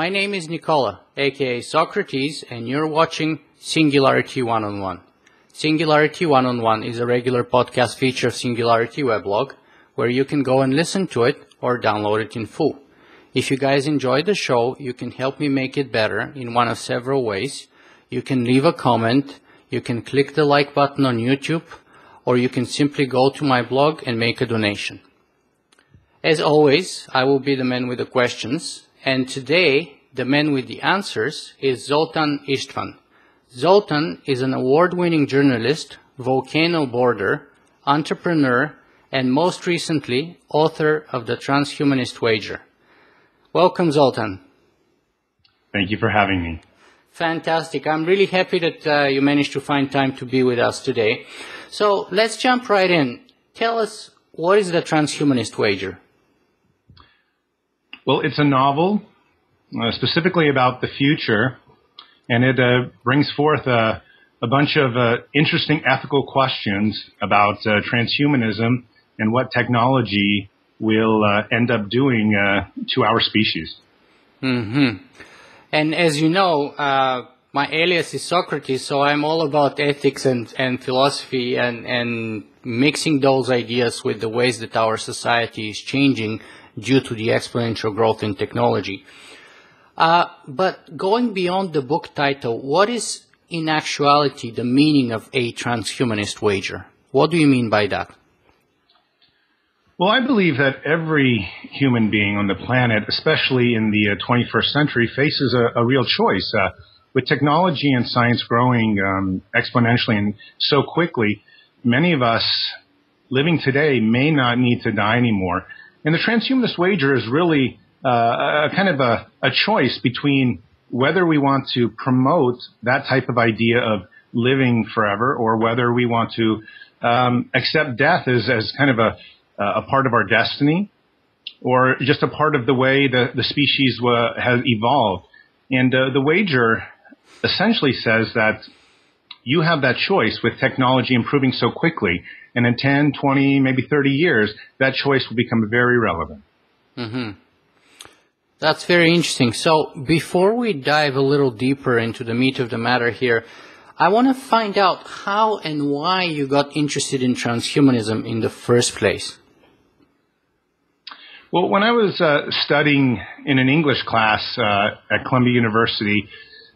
My name is Nikola, aka Socrates, and you're watching Singularity One on One. Singularity One on One is a regular podcast feature of Singularity weblog where you can go and listen to it or download it in full. If you guys enjoy the show, you can help me make it better in one of several ways. You can leave a comment, you can click the like button on YouTube, or you can simply go to my blog and make a donation. As always, I will be the man with the questions, and today the man with the answers is Zoltan Istvan. Zoltan is an award-winning journalist, volcano boarder, entrepreneur, and most recently, author of The Transhumanist Wager. Welcome, Zoltan. Thank you for having me. Fantastic. I'm really happy that uh, you managed to find time to be with us today. So let's jump right in. Tell us, what is The Transhumanist Wager? Well, it's a novel uh, specifically about the future, and it uh, brings forth a, a bunch of uh, interesting ethical questions about uh, transhumanism and what technology will uh, end up doing uh, to our species. hmm And as you know, my alias is Socrates, so I'm all about ethics and, and philosophy and, and mixing those ideas with the ways that our society is changing due to the exponential growth in technology. Uh, but going beyond the book title, what is in actuality the meaning of a transhumanist wager? What do you mean by that? Well, I believe that every human being on the planet, especially in the uh, 21st century, faces a, a real choice. Uh, with technology and science growing um, exponentially and so quickly, many of us living today may not need to die anymore. And the transhumanist wager is really uh, a kind of a, a choice between whether we want to promote that type of idea of living forever or whether we want to um, accept death as, as kind of a, a part of our destiny or just a part of the way the, the species uh, has evolved. And uh, the wager essentially says that you have that choice with technology improving so quickly. And in 10, 20, maybe 30 years, that choice will become very relevant. Mm-hmm. That's very interesting. So before we dive a little deeper into the meat of the matter here, I want to find out how and why you got interested in transhumanism in the first place. Well, when I was uh, studying in an English class uh, at Columbia University,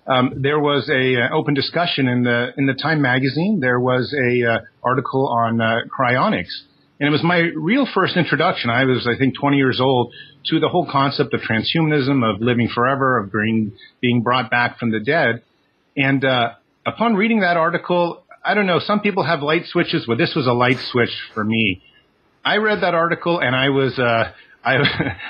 um, there was a uh, open discussion in the in the Time magazine. There was a uh, article on uh, cryonics, and it was my real first introduction. I was, I think, 20 years old to the whole concept of transhumanism, of living forever, of being being brought back from the dead. And uh, upon reading that article, I don't know. Some people have light switches, but this was a light switch for me. I read that article and I was uh, I,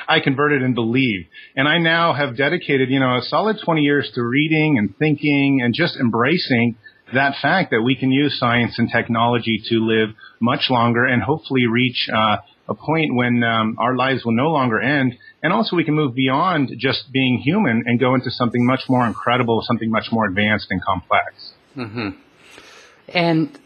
I converted and believed. And I now have dedicated, you know, a solid 20 years to reading and thinking and just embracing that fact that we can use science and technology to live much longer and hopefully reach uh, a point when um, our lives will no longer end. And also we can move beyond just being human and go into something much more incredible, something much more advanced and complex. Mm-hmm. And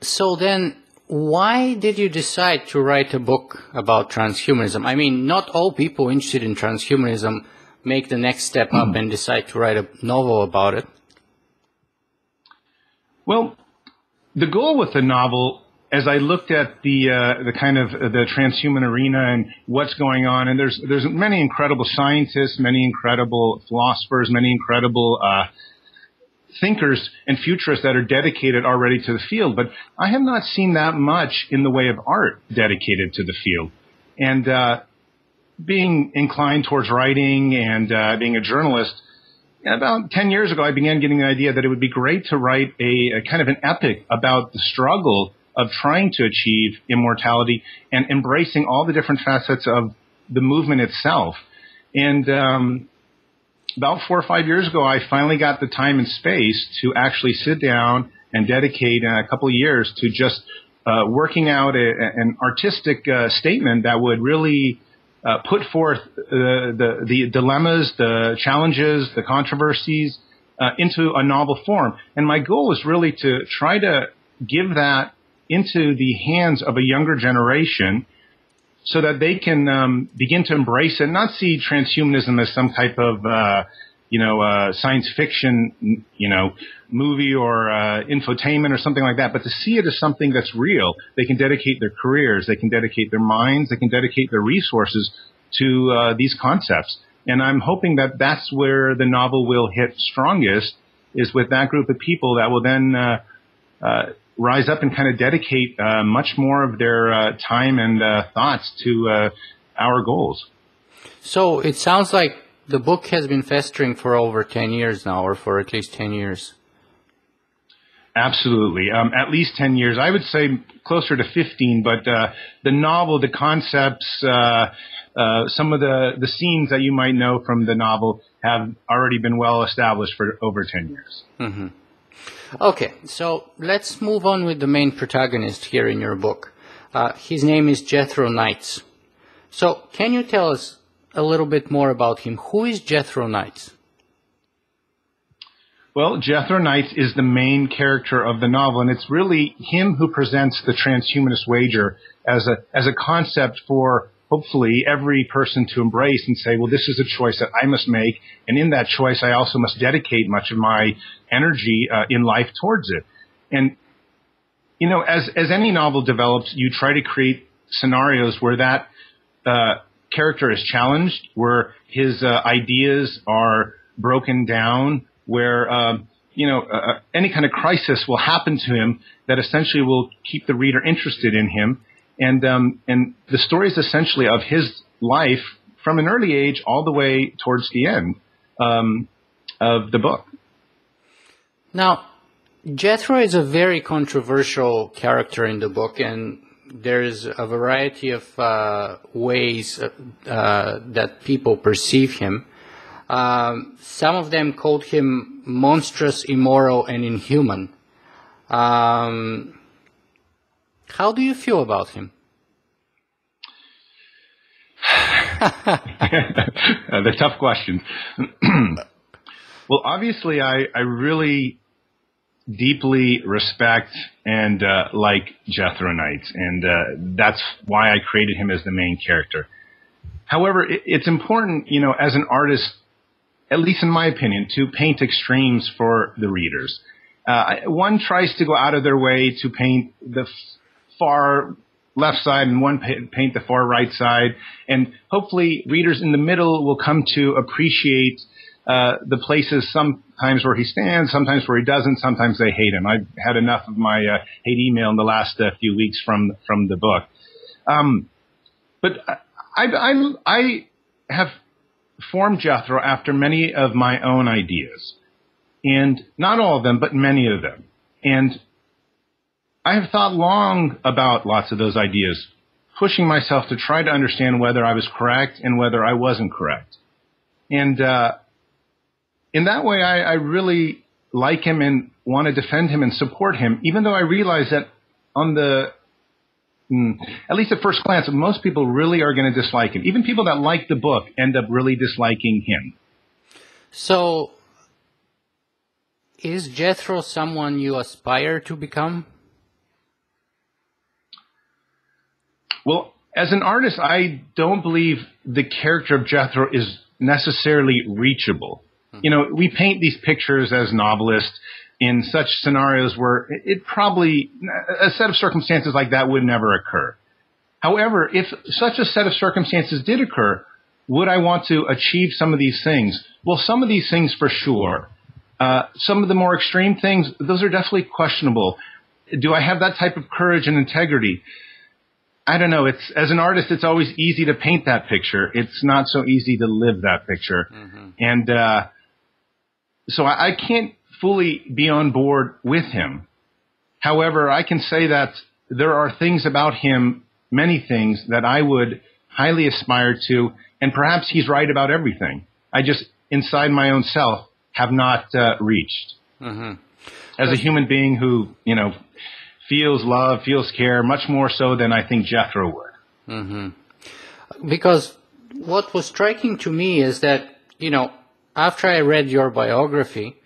so then why did you decide to write a book about transhumanism? I mean, not all people interested in transhumanism make the next step up hmm. and decide to write a novel about it. Well, the goal with the novel, as I looked at the uh, the kind of the transhuman arena and what's going on, and there's there's many incredible scientists, many incredible philosophers, many incredible uh, thinkers and futurists that are dedicated already to the field, but I have not seen that much in the way of art dedicated to the field. And uh, being inclined towards writing and uh, being a journalist, about 10 years ago, I began getting the idea that it would be great to write a, a kind of an epic about the struggle of trying to achieve immortality and embracing all the different facets of the movement itself. And um, about four or five years ago, I finally got the time and space to actually sit down and dedicate a couple of years to just uh, working out a, an artistic uh, statement that would really uh, put forth uh, the, the dilemmas, the challenges, the controversies uh, into a novel form. And my goal is really to try to give that into the hands of a younger generation so that they can um, begin to embrace it, not see transhumanism as some type of uh, you know uh, science fiction you know movie or uh, infotainment or something like that, but to see it as something that's real. They can dedicate their careers, they can dedicate their minds, they can dedicate their resources to uh, these concepts. And I'm hoping that that's where the novel will hit strongest is with that group of people that will then uh, uh, rise up and kind of dedicate uh, much more of their uh, time and uh, thoughts to uh, our goals. So it sounds like the book has been festering for over 10 years now, or for at least 10 years. Absolutely. Um, at least 10 years. I would say closer to 15, but uh, the novel, the concepts, uh, uh, some of the, the scenes that you might know from the novel have already been well established for over 10 years. Mm-hmm. Okay, so let's move on with the main protagonist here in your book. Uh, his name is Jethro Knights. So, can you tell us a little bit more about him? Who is Jethro Knights? Well, Jethro Knights is the main character of the novel, and it's really him who presents the transhumanist wager as a as a concept for hopefully every person to embrace and say, well, this is a choice that I must make, and in that choice, I also must dedicate much of my energy uh, in life towards it. And you know, as as any novel develops, you try to create scenarios where that uh, character is challenged, where his uh, ideas are broken down, where um, you know uh, uh, any kind of crisis will happen to him that essentially will keep the reader interested in him, and um, and the story is essentially of his life from an early age all the way towards the end um, of the book. Now, Jethro is a very controversial character in the book, and there's a variety of uh, ways uh, that people perceive him. Um, some of them called him monstrous, immoral, and inhuman. Um, how do you feel about him? the tough questions. well, obviously, I, I really deeply respect and uh, like Jethro Knight, and uh, that's why I created him as the main character. However, it, it's important, you know, as an artist, at least in my opinion, to paint extremes for the readers. Uh, one tries to go out of their way to paint the far left side and one paint the far right side, and hopefully readers in the middle will come to appreciate uh, the places sometimes where he stands, sometimes where he doesn't, sometimes they hate him. I've had enough of my uh, hate email in the last uh, few weeks from from the book. Um, but I, I, I have formed Jethro after many of my own ideas, and not all of them, but many of them. And I have thought long about lots of those ideas, pushing myself to try to understand whether I was correct and whether I wasn't correct. And uh, in that way, I, I really like him and want to defend him and support him, even though I realize that on the Mm, at least at first glance, most people really are going to dislike him. Even people that like the book end up really disliking him. So, is Jethro someone you aspire to become? Well, as an artist, I don't believe the character of Jethro is necessarily reachable. You know, we paint these pictures as novelists in such scenarios where it probably, a set of circumstances like that would never occur. However, if such a set of circumstances did occur, would I want to achieve some of these things? Well, some of these things for sure. Uh, some of the more extreme things, those are definitely questionable. Do I have that type of courage and integrity? I don't know. It's as an artist, it's always easy to paint that picture. It's not so easy to live that picture. Mm-hmm. And uh, so I, I can't fully be on board with him. However, I can say that there are things about him, many things that I would highly aspire to, and perhaps he's right about everything. I just, inside my own self, have not uh, reached. Mm-hmm. As a human being who, you know, feels love, feels care, much more so than I think Jethro would. Mm-hmm. Because what was striking to me is that, you know, after I read your biography,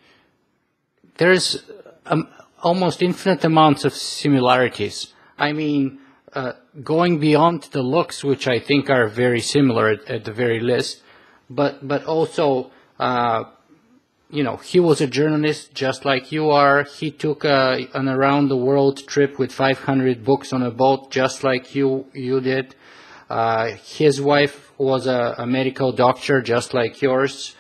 there's um, almost infinite amounts of similarities. I mean, uh, going beyond the looks, which I think are very similar at, at the very least, but but also, uh, you know, he was a journalist just like you are. He took a, an around the world trip with 500 books on a boat, just like you you did. Uh, his wife was a, a, medical doctor, just like yours.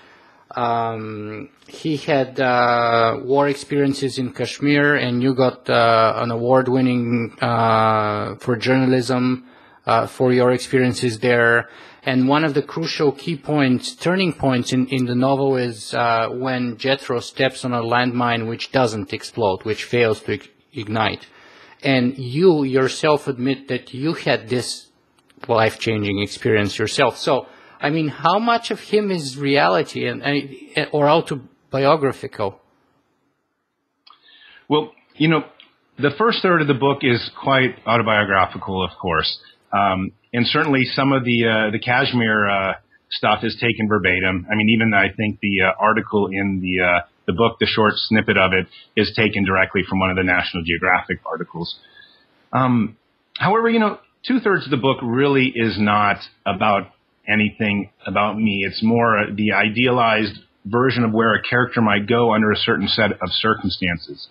Um, he had uh, war experiences in Kashmir, and you got uh, an award-winning uh, for journalism uh, for your experiences there. And one of the crucial key points, turning points in, in the novel is uh, when Jethro steps on a landmine which doesn't explode, which fails to ignite. And you yourself admit that you had this life-changing experience yourself. So I mean, how much of him is reality and, and or autobiographical? Well, you know, the first third of the book is quite autobiographical, of course, um, and certainly some of the uh, the Kashmir uh, stuff is taken verbatim. I mean, even I think the uh, article in the the book, the short snippet of it, is taken directly from one of the National Geographic articles. Um, however, you know, two thirds of the book really is not about anything about me. It's more the idealized version of where a character might go under a certain set of circumstances.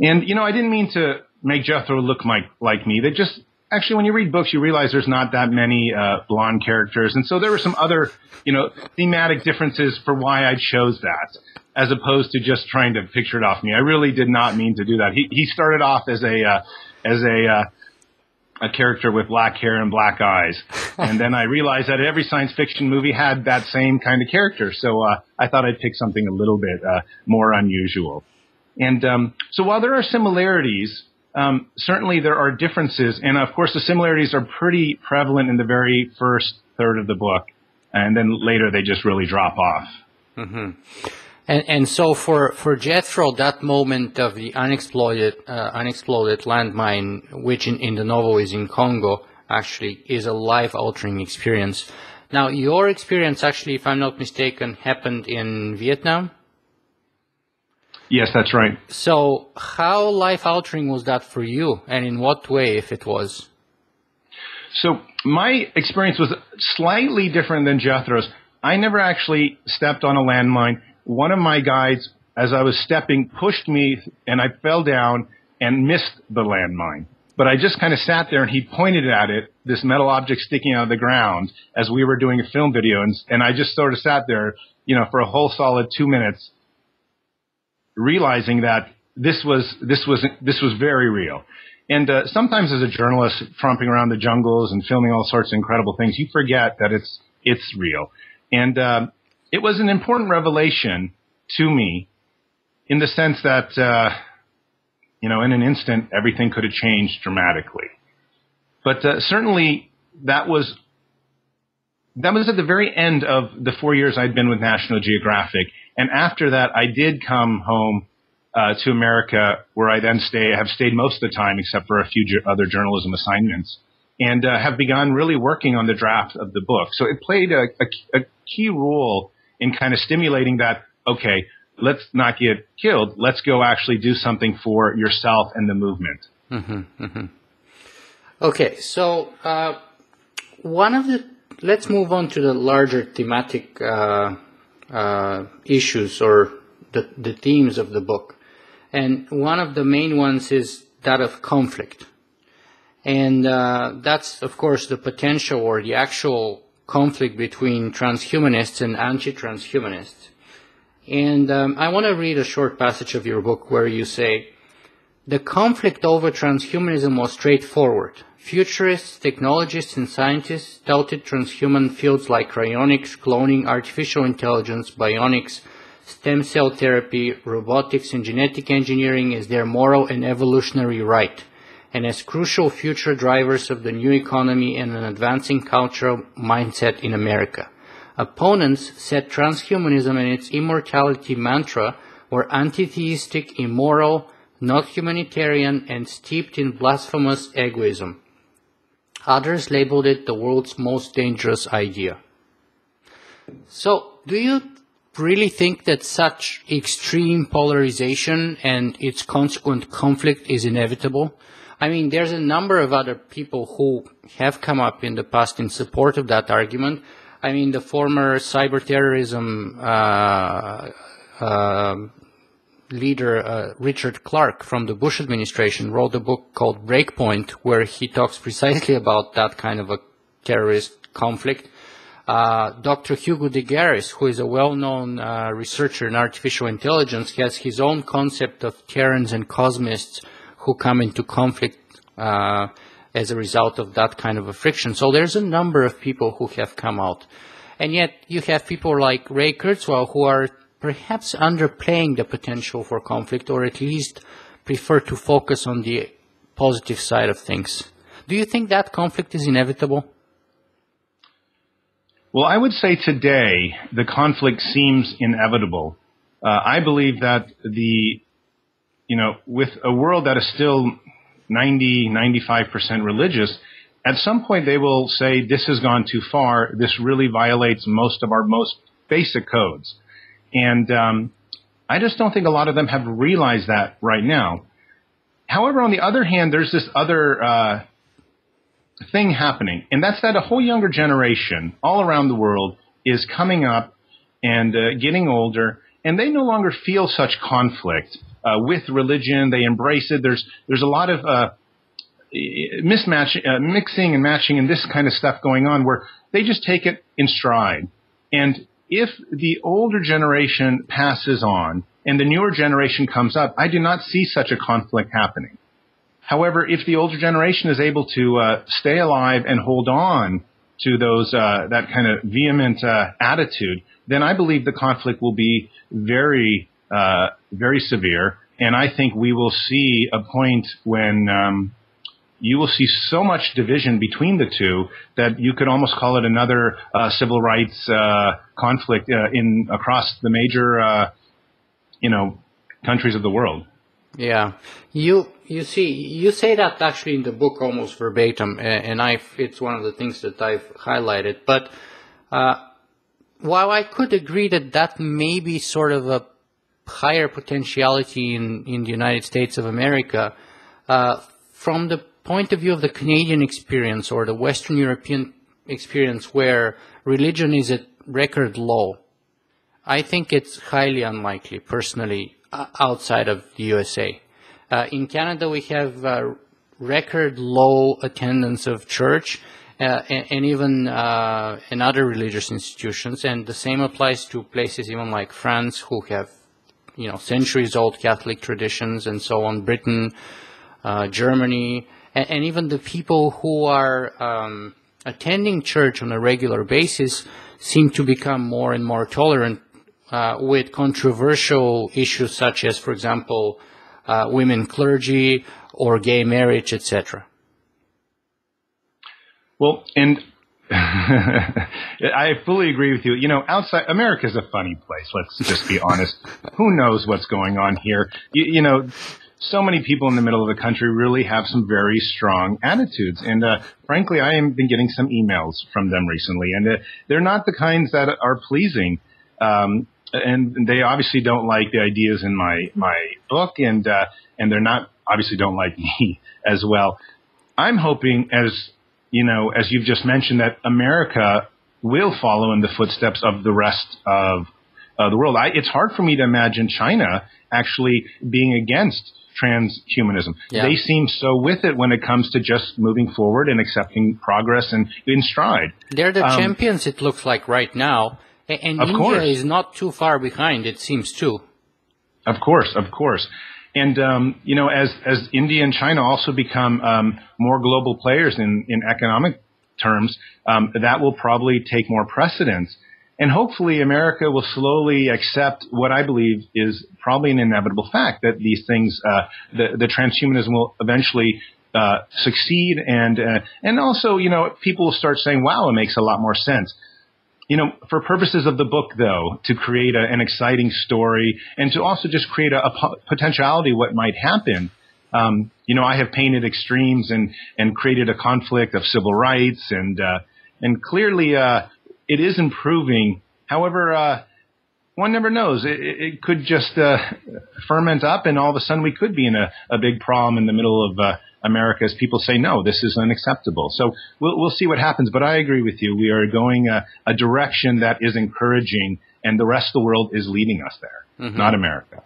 And, you know, I didn't mean to make Jethro look like, like me. They just, actually, when you read books, you realize there's not that many uh, blonde characters. And so there were some other, you know, thematic differences for why I chose that, as opposed to just trying to picture it off me. I really did not mean to do that. He, he started off as a, uh, as a, uh, a character with black hair and black eyes. and then I realized that every science fiction movie had that same kind of character. So uh, I thought I'd pick something a little bit uh, more unusual. And um, so while there are similarities, um, certainly there are differences. And of course, the similarities are pretty prevalent in the very first third of the book. And then later they just really drop off. Mm-hmm. And, and so for, for Jethro, that moment of the unexploded, uh, unexploded landmine, which in, in the novel is in Congo, actually is a life-altering experience. Now, your experience actually, if I'm not mistaken, happened in Vietnam? Yes, that's right. So how life-altering was that for you, and in what way, if it was? So my experience was slightly different than Jethro's. I never actually stepped on a landmine one of my guides, as I was stepping, pushed me and I fell down and missed the landmine. But I just kind of sat there and he pointed at it, this metal object sticking out of the ground as we were doing a film video. And, and I just sort of sat there, you know, for a whole solid two minutes, realizing that this was, this was, this was very real. And uh, sometimes as a journalist, tromping around the jungles and filming all sorts of incredible things, you forget that it's, it's real. And, uh, it was an important revelation to me in the sense that, uh, you know, in an instant, everything could have changed dramatically. But uh, certainly that was that was at the very end of the four years I'd been with National Geographic, and after that, I did come home uh, to America, where I then stay have stayed most of the time, except for a few ju- other journalism assignments, and uh, have begun really working on the draft of the book. So it played a, a, a key role in kind of stimulating that, okay, let's not get killed. Let's go actually do something for yourself and the movement. Mm-hmm, mm-hmm. Okay, so uh, one of the let's move on to the larger thematic uh, uh, issues or the, the themes of the book, and one of the main ones is that of conflict, and uh, that's of course the potential or the actual conflict between transhumanists and anti-transhumanists. And um, I want to read a short passage of your book where you say, the conflict over transhumanism was straightforward. Futurists, technologists, and scientists touted transhuman fields like cryonics, cloning, artificial intelligence, bionics, stem cell therapy, robotics, and genetic engineering as their moral and evolutionary right and as crucial future drivers of the new economy and an advancing cultural mindset in America. Opponents said transhumanism and its immortality mantra were anti-theistic, immoral, not humanitarian, and steeped in blasphemous egoism. Others labeled it the world's most dangerous idea. So, do you really think that such extreme polarization and its consequent conflict is inevitable? I mean, there's a number of other people who have come up in the past in support of that argument. I mean, the former cyber terrorism uh, uh, leader, uh, Richard Clarke from the Bush administration, wrote a book called Breakpoint, where he talks precisely about that kind of a terrorist conflict. Uh, Dr. Hugo de Garis, who is a well-known uh, researcher in artificial intelligence, has his own concept of Terrans and cosmists who come into conflict uh, as a result of that kind of a friction. So there's a number of people who have come out. And yet you have people like Ray Kurzweil who are perhaps underplaying the potential for conflict or at least prefer to focus on the positive side of things. Do you think that conflict is inevitable? Well, I would say today the conflict seems inevitable. Uh, I believe that the, you know, with a world that is still 90, 95% religious, at some point they will say this has gone too far. This really violates most of our most basic codes. And um, I just don't think a lot of them have realized that right now. However, on the other hand, there's this other uh, thing happening, and that's that a whole younger generation all around the world is coming up and uh, getting older, and they no longer feel such conflict uh, with religion. They embrace it. There's there's a lot of uh, mismatch, uh, mixing and matching, and this kind of stuff going on where they just take it in stride. And if the older generation passes on and the newer generation comes up, I do not see such a conflict happening. However, if the older generation is able to uh, stay alive and hold on to those uh, that kind of vehement uh, attitude, then I believe the conflict will be very uh, very severe, and I think we will see a point when um, you will see so much division between the two that you could almost call it another uh, civil rights uh, conflict uh, in across the major, uh, you know, countries of the world. Yeah, you you see you say that actually in the book almost verbatim, and I it's one of the things that I've highlighted. But uh, while I could agree that that may be sort of a higher potentiality in in the United States of America, uh, from the point of view of the Canadian experience or the Western European experience where religion is at record low, I think it's highly unlikely, personally, outside of the USA. Uh, in Canada, we have uh, record low attendance of church uh, and, and, even uh, in other religious institutions, and the same applies to places even like France, who have you know centuries old Catholic traditions, and so on. Britain, uh, Germany, and, and even the people who are um, attending church on a regular basis seem to become more and more tolerant uh, with controversial issues such as, for example, uh, women clergy or gay marriage, etc. Well, and I fully agree with you. You know, outside America is a funny place. Let's just be honest. Who knows what's going on here? You, you know, so many people in the middle of the country really have some very strong attitudes. And uh, frankly, I have been getting some emails from them recently, and uh, they're not the kinds that are pleasing. Um, and they obviously don't like the ideas in my my book, and uh, and they're not obviously don't like me as well. I'm hoping, as you know, as you've just mentioned, that America will follow in the footsteps of the rest of uh, the world. I, it's hard for me to imagine China actually being against transhumanism. Yeah. They seem so with it when it comes to just moving forward and accepting progress and in stride. They're the um, champions, it looks like right now. And India course. is not too far behind, it seems too. Of course, of course. And um, you know, as as India and China also become um, more global players in in economic terms, um, that will probably take more precedence. And hopefully America will slowly accept what I believe is probably an inevitable fact that these things, uh, the, the transhumanism will eventually uh, succeed. And uh, and also you know people will start saying wow it makes a lot more sense. You know for purposes of the book though to create a, an exciting story and to also just create a, a potentiality what might happen um, you know I have painted extremes and and created a conflict of civil rights and uh, and clearly uh, it is improving. However, uh, one never knows. It, it could just uh, ferment up, and all of a sudden we could be in a, a big problem in the middle of uh, America as people say, no, this is unacceptable. So we'll, we'll see what happens. But I agree with you. We are going a, a direction that is encouraging, and the rest of the world is leading us there, mm-hmm. not America.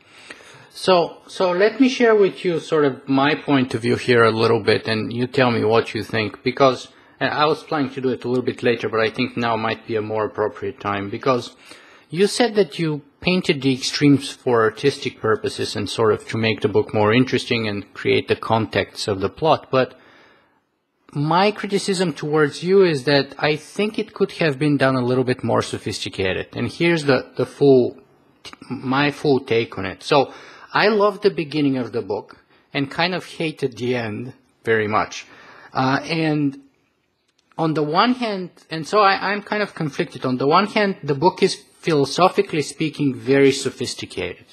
So, so let me share with you sort of my point of view here a little bit, and you tell me what you think. Because I was planning to do it a little bit later, but I think now might be a more appropriate time. Because you said that you painted the extremes for artistic purposes and sort of to make the book more interesting and create the context of the plot. But my criticism towards you is that I think it could have been done a little bit more sophisticated. And here's the, the full, my full take on it. So I loved the beginning of the book and kind of hated the end very much. Uh, and on the one hand, and so I, I'm kind of conflicted. On the one hand, the book is philosophically speaking very sophisticated.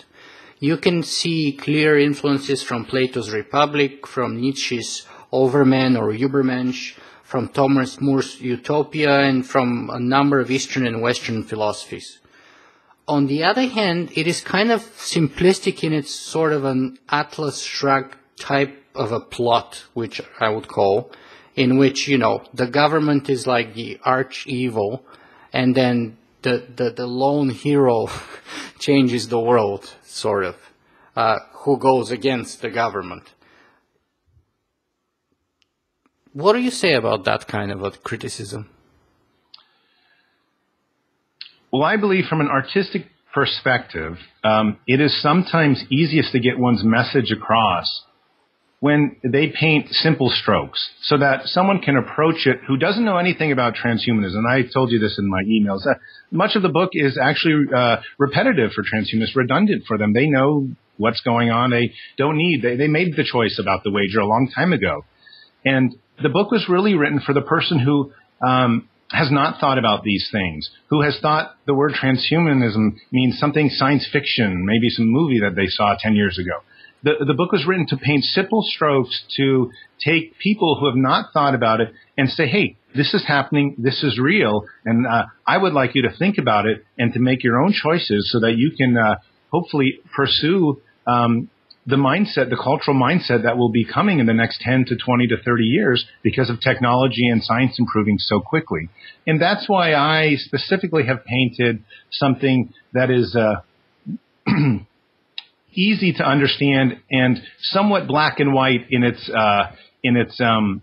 You can see clear influences from Plato's Republic, from Nietzsche's Overman or Übermensch, from Thomas More's Utopia, and from a number of Eastern and Western philosophies on the other hand, it is kind of simplistic in its sort of an Atlas Shrugged type of a plot, which I would call, in which, you know, the government is like the arch evil, and then the, the, the lone hero changes the world, sort of, uh, who goes against the government. What do you say about that kind of a criticism? Well, I believe from an artistic perspective, um, it is sometimes easiest to get one's message across when they paint simple strokes so that someone can approach it who doesn't know anything about transhumanism. I told you this in my emails. Uh, much of the book is actually uh, repetitive for transhumanists, redundant for them. They know what's going on. They don't need, they, they made the choice about the wager a long time ago. And the book was really written for the person who um, has not thought about these things, who has thought the word transhumanism means something science fiction, maybe some movie that they saw 10 years ago. The, the book was written to paint simple strokes to take people who have not thought about it and say, hey, this is happening, this is real, and uh, I would like you to think about it and to make your own choices so that you can uh, hopefully pursue um, the mindset, the cultural mindset that will be coming in the next 10 to 20 to 30 years because of technology and science improving so quickly. And that's why I specifically have painted something that is uh, easy to understand and somewhat black and white in its uh, in its um,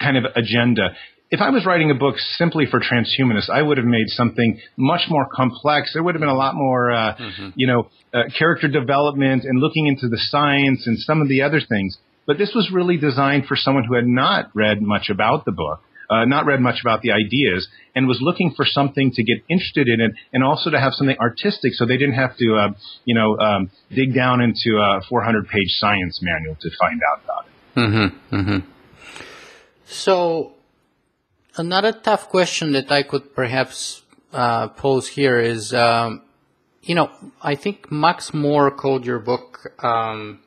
kind of agenda if I was writing a book simply for transhumanists, I would have made something much more complex. There would have been a lot more, uh, mm-hmm. you know, uh, character development and looking into the science and some of the other things. But this was really designed for someone who had not read much about the book, uh, not read much about the ideas, and was looking for something to get interested in it, and also to have something artistic, so they didn't have to, uh, you know, um, dig down into a 400-page science manual to find out about it. Mm-hmm. Mm-hmm. So Another tough question that I could perhaps uh, pose here is, um, you know, I think Max More called your book um,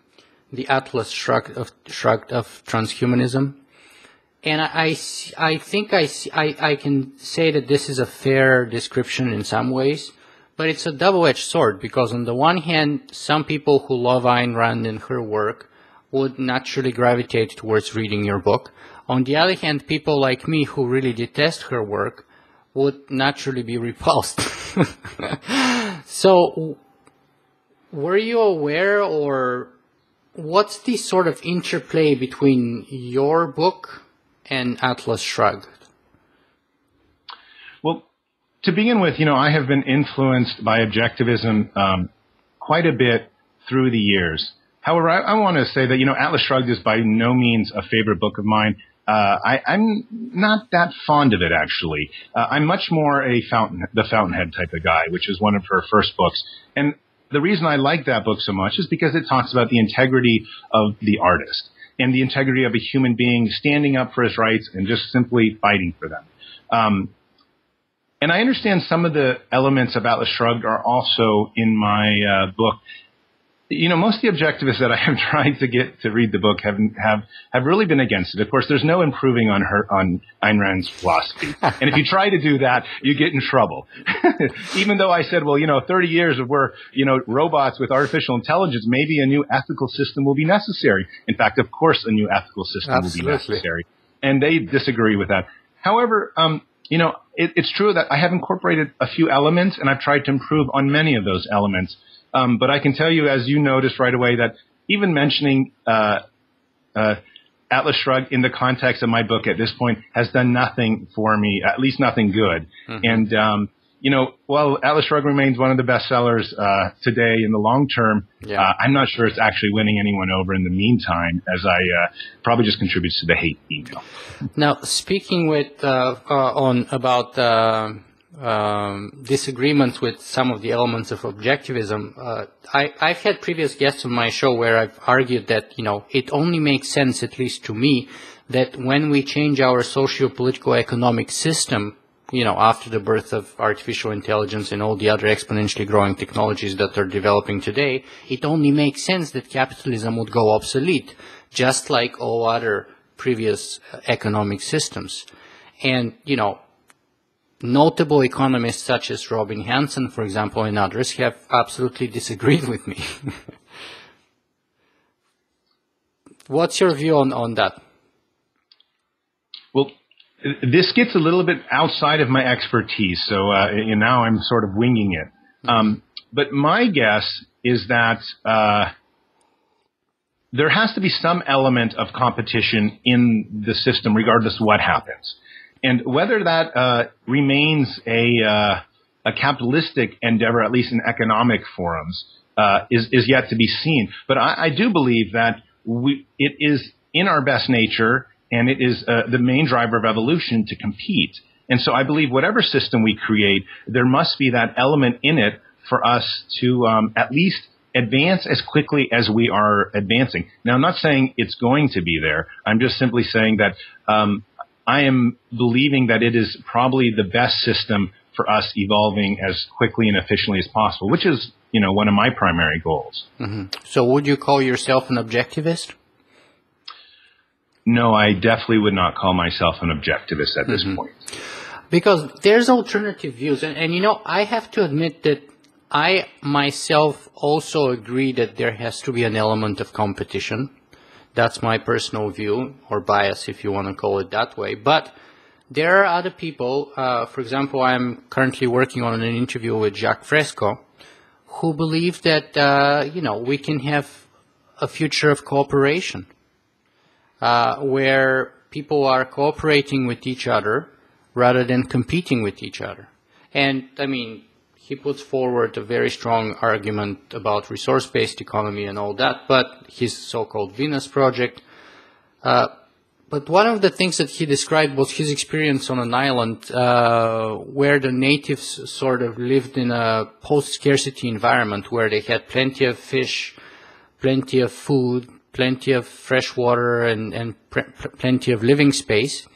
the Atlas Shrugged of, Shrugged of Transhumanism. And I, I think I, I, I can say that this is a fair description in some ways, but it's a double-edged sword because on the one hand, some people who love Ayn Rand and her work would naturally gravitate towards reading your book. On the other hand, people like me who really detest her work would naturally be repulsed. so, were you aware or what's the sort of interplay between your book and Atlas Shrugged? Well, to begin with, you know, I have been influenced by objectivism um, quite a bit through the years. However, I, I want to say that, you know, Atlas Shrugged is by no means a favorite book of mine. Uh, I, am not that fond of it actually. Uh, I'm much more a fountain, the Fountainhead type of guy, which is one of her first books. And the reason I like that book so much is because it talks about the integrity of the artist and the integrity of a human being standing up for his rights and just simply fighting for them. Um, and I understand some of the elements of Atlas Shrugged are also in my uh, book you know, most of the objectivists that I have tried to get to read the book have have have really been against it. Of course, there's no improving on her on Ayn Rand's philosophy, and if you try to do that, you get in trouble. Even though I said, well, you know, 30 years of where you know robots with artificial intelligence, maybe a new ethical system will be necessary. In fact, of course, a new ethical system Absolutely. will be necessary, and they disagree with that. However, um, you know, it, it's true that I have incorporated a few elements, and I've tried to improve on many of those elements. Um, but I can tell you, as you noticed right away, that even mentioning uh, uh, Atlas Shrugged in the context of my book at this point has done nothing for me, at least nothing good. Mm-hmm. And um, you know, while Atlas Shrugged remains one of the best sellers uh, today in the long term, yeah. uh, I'm not sure it's actually winning anyone over in the meantime, as I uh, probably just contributes to the hate email. Now, speaking with uh, uh, on about uh, um, disagreements with some of the elements of objectivism. Uh, I, have had previous guests on my show where I've argued that you know it only makes sense, at least to me, that when we change our socio-political economic system, you know, after the birth of artificial intelligence and all the other exponentially growing technologies that are developing today, it only makes sense that capitalism would go obsolete, just like all other previous economic systems. And, you know, notable economists such as Robin Hanson, for example, and others have absolutely disagreed with me. What's your view on, on that? Well, this gets a little bit outside of my expertise, so uh, now I'm sort of winging it. Um, but my guess is that uh, there has to be some element of competition in the system, regardless of what happens. And whether that uh, remains a uh, a capitalistic endeavor, at least in economic forums, uh, is is yet to be seen. But I, I do believe that we, it is in our best nature, and it is uh, the main driver of evolution to compete. And so I believe whatever system we create, there must be that element in it for us to um, at least advance as quickly as we are advancing. Now, I'm not saying it's going to be there. I'm just simply saying that um, I am believing that it is probably the best system for us evolving as quickly and efficiently as possible, which is, you know, one of my primary goals. Mm-hmm. So would you call yourself an objectivist? No, I definitely would not call myself an objectivist at this mm-hmm. point. Because there's alternative views. And, and, you know, I have to admit that I myself also agree that there has to be an element of competition. That's my personal view or bias, if you want to call it that way. But there are other people. Uh, for example, I'm currently working on an interview with Jacques Fresco, who believe that uh, you know we can have a future of cooperation, uh, where people are cooperating with each other rather than competing with each other. And I mean, he puts forward a very strong argument about resource-based economy and all that, but his so-called Venus project. Uh, but one of the things that he described was his experience on an island uh, where the natives sort of lived in a post-scarcity environment where they had plenty of fish, plenty of food, plenty of fresh water, and, and plenty of living space.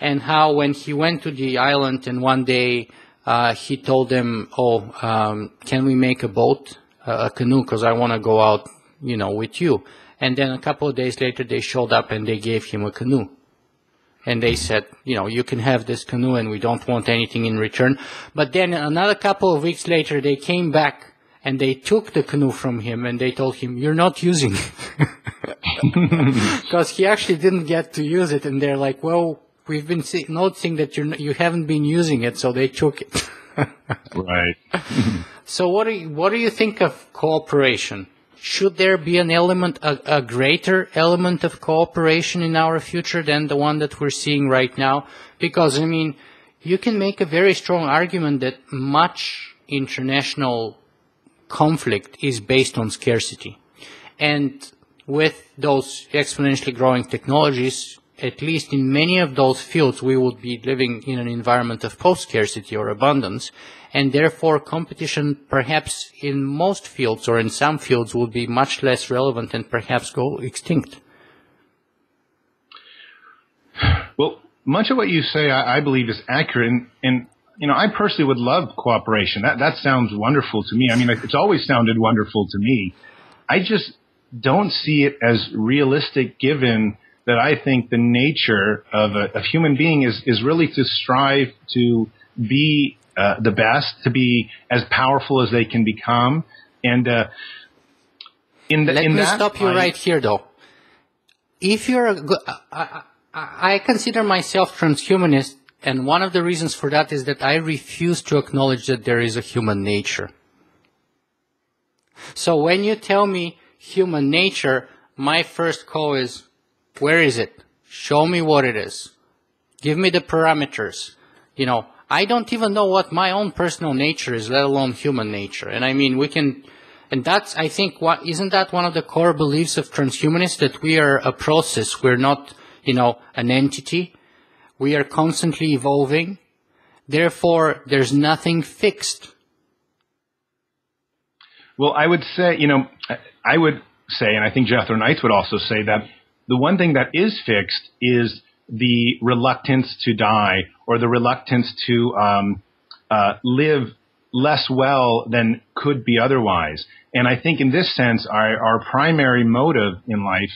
And how when he went to the island and one day uh, he told them, "Oh, um, can we make a boat, uh, a canoe? Because I want to go out, you know, with you." And then a couple of days later, they showed up and they gave him a canoe. And they said, you know, you can have this canoe and we don't want anything in return. But then another couple of weeks later, they came back and they took the canoe from him and they told him, you're not using it. Because he actually didn't get to use it. And they're like, well, we've been see- noticing that you you haven't been using it, so they took it. right. so what do you, what do you think of cooperation? Should there be an element, a, a greater element of cooperation in our future than the one that we're seeing right now? Because I mean, you can make a very strong argument that much international conflict is based on scarcity. And with those exponentially growing technologies, at least in many of those fields, we would be living in an environment of post-scarcity or abundance, and therefore competition perhaps in most fields or in some fields would be much less relevant and perhaps go extinct. Well, much of what you say, I, I believe, is accurate, and, and you know, I personally would love cooperation. That that sounds wonderful to me. I mean, it's always sounded wonderful to me. I just don't see it as realistic given that I think the nature of a of human being is, is really to strive to be uh, the best, to be as powerful as they can become. And uh, in, the, Let in me stop you right here, though. If you're a good, I, I, I consider myself transhumanist, and one of the reasons for that is that I refuse to acknowledge that there is a human nature. So when you tell me human nature, my first call is, where is it? Show me what it is. Give me the parameters. You know, I don't even know what my own personal nature is, let alone human nature. And I mean, we can, and that's, I think, what, isn't that one of the core beliefs of transhumanists that we are a process? We're not, you know, an entity. We are constantly evolving. Therefore, there's nothing fixed. Well, I would say, you know, I would say, and I think Jethro Knights would also say that the one thing that is fixed is the reluctance to die or the reluctance to um, uh, live less well than could be otherwise. And I think in this sense, our, our primary motive in life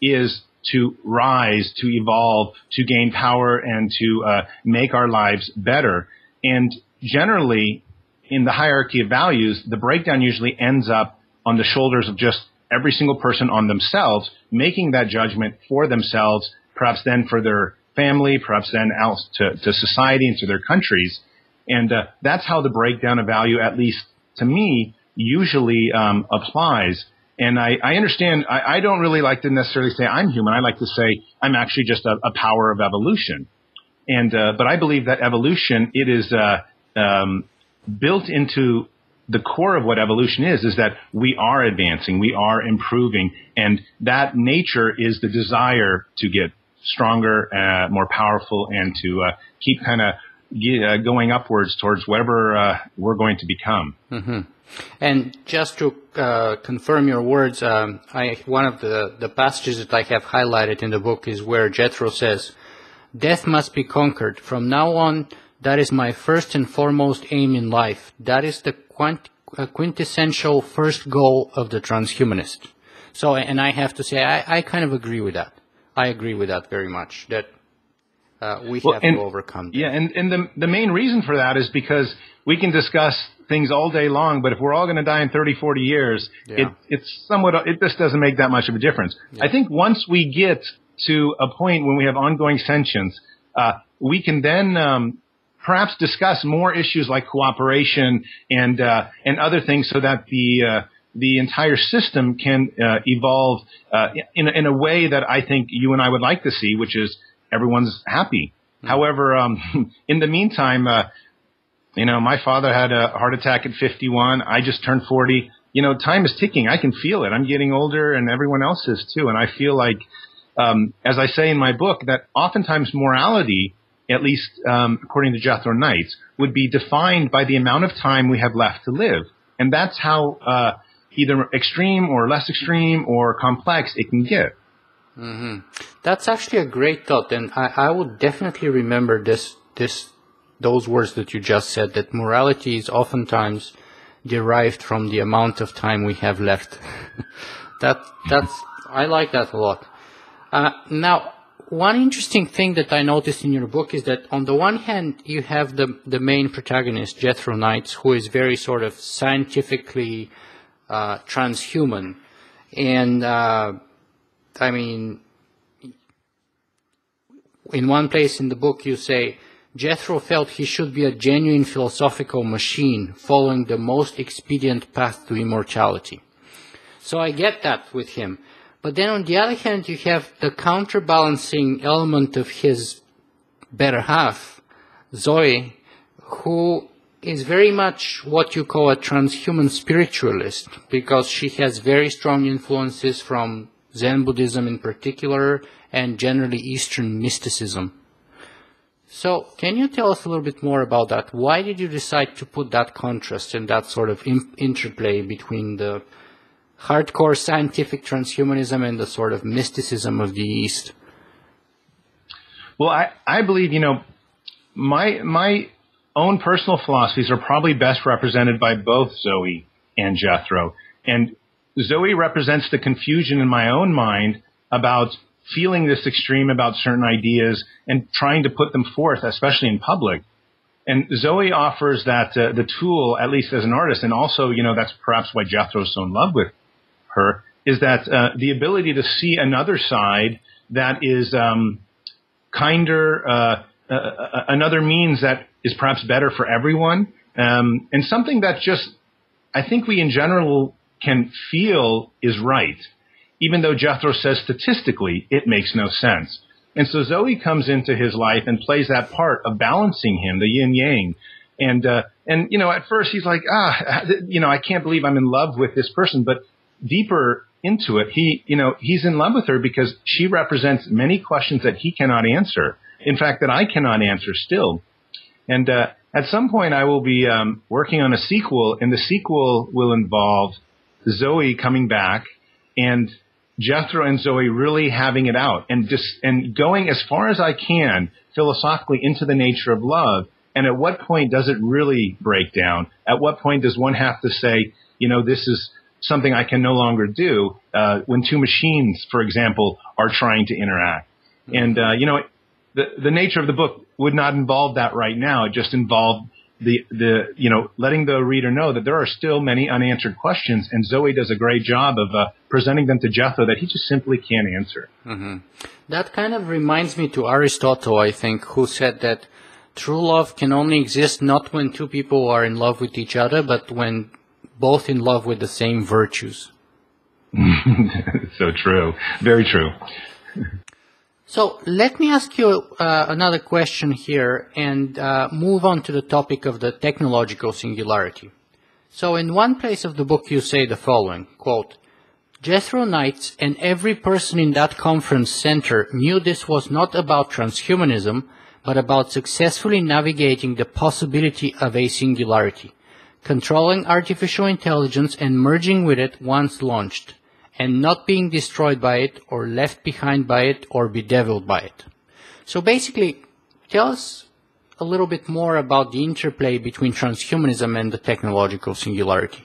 is to rise, to evolve, to gain power, and to uh, make our lives better. And generally, in the hierarchy of values, the breakdown usually ends up on the shoulders of just every single person on themselves, making that judgment for themselves, perhaps then for their family, perhaps then out to, to society and to their countries. And uh, that's how the breakdown of value, at least to me, usually um, applies. And I, I understand, I, I, don't really like to necessarily say I'm human. I like to say I'm actually just a, a power of evolution. And, uh, but I believe that evolution, it is uh, um, built into the core of what evolution is, is that we are advancing, we are improving, and that nature is the desire to get stronger, uh, more powerful, and to uh, keep kind of uh, going upwards towards whatever uh, we're going to become. Mm-hmm. And just to uh, confirm your words, um, I, one of the, the passages that I have highlighted in the book is where Jethro says, Death must be conquered. From now on, that is my first and foremost aim in life. That is the quant- uh, quintessential first goal of the transhumanist. So, and I have to say, I, I kind of agree with that. I agree with that very much. That uh, we well, have and, to overcome. That. Yeah, and and the the main reason for that is because we can discuss things all day long, but if we're all going to die in 30, 40 years, yeah. it, it's somewhat it just doesn't make that much of a difference. Yeah. I think once we get to a point when we have ongoing sentience, uh, we can then um, perhaps discuss more issues like cooperation and uh, and other things, so that the uh, the entire system can uh, evolve uh, in, in a way that I think you and I would like to see, which is everyone's happy. Mm-hmm. However, um, in the meantime, uh, you know, my father had a heart attack at 51. I just turned 40. You know, time is ticking. I can feel it. I'm getting older, and everyone else is too. And I feel like, um, as I say in my book, that oftentimes morality, at least um, according to Jethro Knight, would be defined by the amount of time we have left to live. And that's how uh, either extreme or less extreme or complex it can get. Mm-hmm. That's actually a great thought, and I, I would definitely remember this this those words that you just said. That morality is oftentimes derived from the amount of time we have left. that that's I like that a lot. Uh, now, one interesting thing that I noticed in your book is that on the one hand you have the the main protagonist Jethro Knights, who is very sort of scientifically uh, transhuman. And uh, I mean, in one place in the book, you say Jethro felt he should be a genuine philosophical machine, following the most expedient path to immortality. So I get that with him. But then on the other hand, you have the counterbalancing element of his better half, Zoe, who is very much what you call a transhuman spiritualist because she has very strong influences from Zen Buddhism in particular and generally Eastern mysticism. So, can you tell us a little bit more about that? Why did you decide to put that contrast and that sort of interplay between the hardcore scientific transhumanism and the sort of mysticism of the East? Well, I, I believe, you know, my, my own personal philosophies are probably best represented by both Zoe and Jethro. And Zoe represents the confusion in my own mind about feeling this extreme about certain ideas and trying to put them forth, especially in public. And Zoe offers that uh, the tool, at least as an artist, and also, you know, that's perhaps why Jethro's so in love with her, is that uh, the ability to see another side that is um, kinder, uh, uh, uh another means that is perhaps better for everyone, um, and something that just I think we in general can feel is right, even though Jethro says statistically it makes no sense. And so Zoe comes into his life and plays that part of balancing him, the yin yang. And, uh, and, you know, at first he's like, ah, you know, I can't believe I'm in love with this person. But deeper into it, he, you know, he's in love with her because she represents many questions that he cannot answer. In fact, that I cannot answer still. And, uh, at some point I will be, um, working on a sequel and the sequel will involve Zoe coming back and Jethro and Zoe really having it out and just and going as far as I can philosophically into the nature of love. And at what point does it really break down? At what point does one have to say, you know, this is something I can no longer do uh, when two machines, for example, are trying to interact? Mm-hmm. And uh, you know, the the nature of the book would not involve that right now. It just involved the the you know letting the reader know that there are still many unanswered questions, and Zoe does a great job of uh, presenting them to Jethro that he just simply can't answer. Mm-hmm. That kind of reminds me to Aristotle, I think, who said that true love can only exist not when two people are in love with each other, but when both in love with the same virtues. so true, very true. So let me ask you uh, another question here and uh, move on to the topic of the technological singularity. So in one place of the book you say the following, quote, Jethro Knights and every person in that conference center knew this was not about transhumanism, but about successfully navigating the possibility of a singularity, controlling artificial intelligence and merging with it once launched and not being destroyed by it or left behind by it or bedeviled by it. So basically, tell us a little bit more about the interplay between transhumanism and the technological singularity.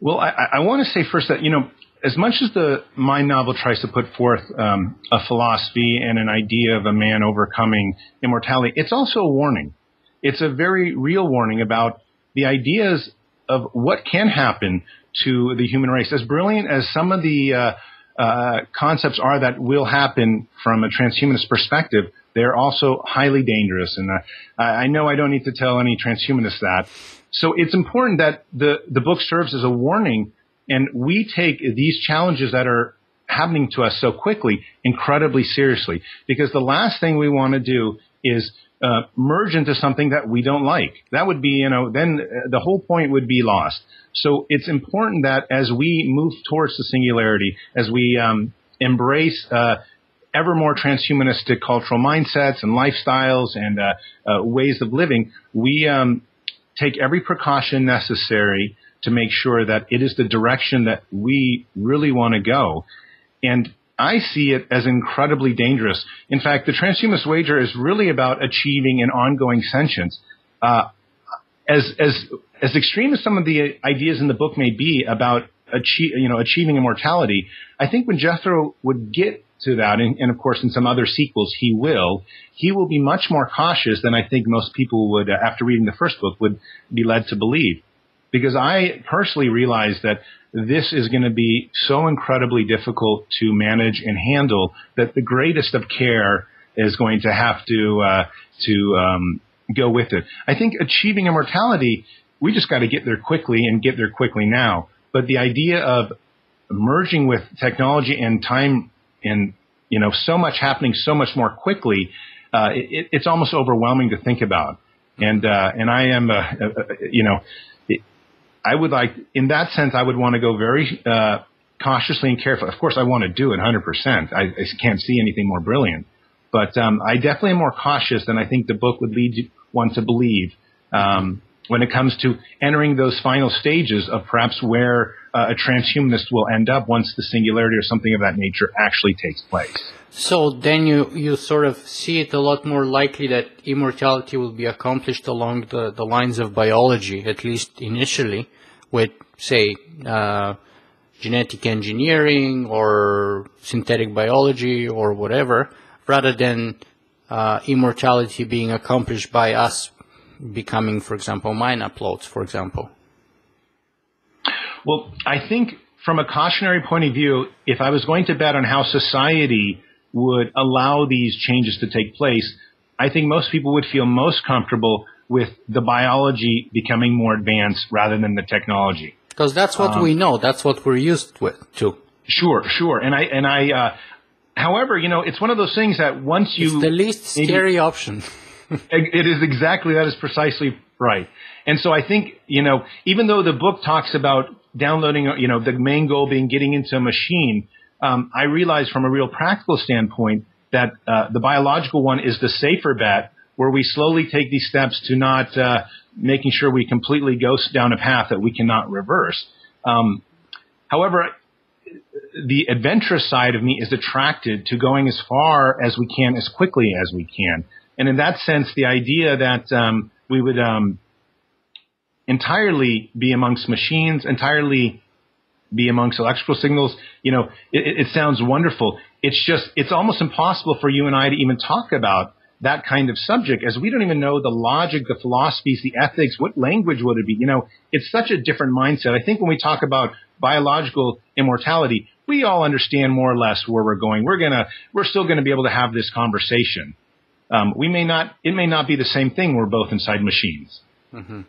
Well, I, I want to say first that, you know, as much as the my novel tries to put forth um, a philosophy and an idea of a man overcoming immortality, it's also a warning. It's a very real warning about the ideas of what can happen to the human race. As brilliant as some of the uh, uh, concepts are that will happen from a transhumanist perspective, they're also highly dangerous. And uh, I know I don't need to tell any transhumanists that. So it's important that the, the book serves as a warning and we take these challenges that are happening to us so quickly incredibly seriously because the last thing we want to do is uh, merge into something that we don't like. That would be, you know, then uh, the whole point would be lost. So it's important that as we move towards the singularity, as we um, embrace uh, ever more transhumanistic cultural mindsets and lifestyles and uh, uh, ways of living, we um, take every precaution necessary to make sure that it is the direction that we really want to go. And I see it as incredibly dangerous. In fact, the transhumanist wager is really about achieving an ongoing sentience. Uh, as as as extreme as some of the ideas in the book may be about achieve, you know achieving immortality, I think when Jethro would get to that, and, and, of course in some other sequels he will, he will be much more cautious than I think most people would, uh, after reading the first book, would be led to believe. Because I personally realize that this is going to be so incredibly difficult to manage and handle that the greatest of care is going to have to uh, to um, go with it. I think achieving immortality, we just got to get there quickly and get there quickly now. But the idea of merging with technology and time and you know so much happening so much more quickly, uh, it, it's almost overwhelming to think about. And uh, and I am, you know, I would like, in that sense, I would want to go very uh, cautiously and carefully. Of course, I want to do it 100%. I, I can't see anything more brilliant. But um, I definitely am more cautious than I think the book would lead one to believe um, when it comes to entering those final stages of perhaps where uh, a transhumanist will end up once the singularity or something of that nature actually takes place. So then you, you sort of see it a lot more likely that immortality will be accomplished along the, the lines of biology, at least initially, with, say, uh, genetic engineering or synthetic biology or whatever, rather than uh, immortality being accomplished by us becoming, for example, mind uploads, for example? Well, I think from a cautionary point of view, if I was going to bet on how society would allow these changes to take place, I think most people would feel most comfortable with the biology becoming more advanced rather than the technology. Because that's what um, we know. That's what we're used with to. Sure, sure. And I, and I, uh, however, you know, it's one of those things that once you. It's the least scary option. it is exactly, that is precisely right. And so I think, you know, even though the book talks about downloading, you know, the main goal being getting into a machine, um, I realize from a real practical standpoint that uh, the biological one is the safer bet where we slowly take these steps to not uh, making sure we completely go down a path that we cannot reverse. Um, however, the adventurous side of me is attracted to going as far as we can, as quickly as we can. And in that sense, the idea that um, we would um, entirely be amongst machines, entirely be amongst electrical signals, you know, it, it sounds wonderful. It's just, it's almost impossible for you and I to even talk about that kind of subject as we don't even know the logic, the philosophies, the ethics, what language would it be? You know, it's such a different mindset. I think when we talk about biological immortality, we all understand more or less where we're going. We're gonna, we're still gonna be able to have this conversation. Um, we may not, it may not be the same thing. We're both inside machines. Mm-hmm.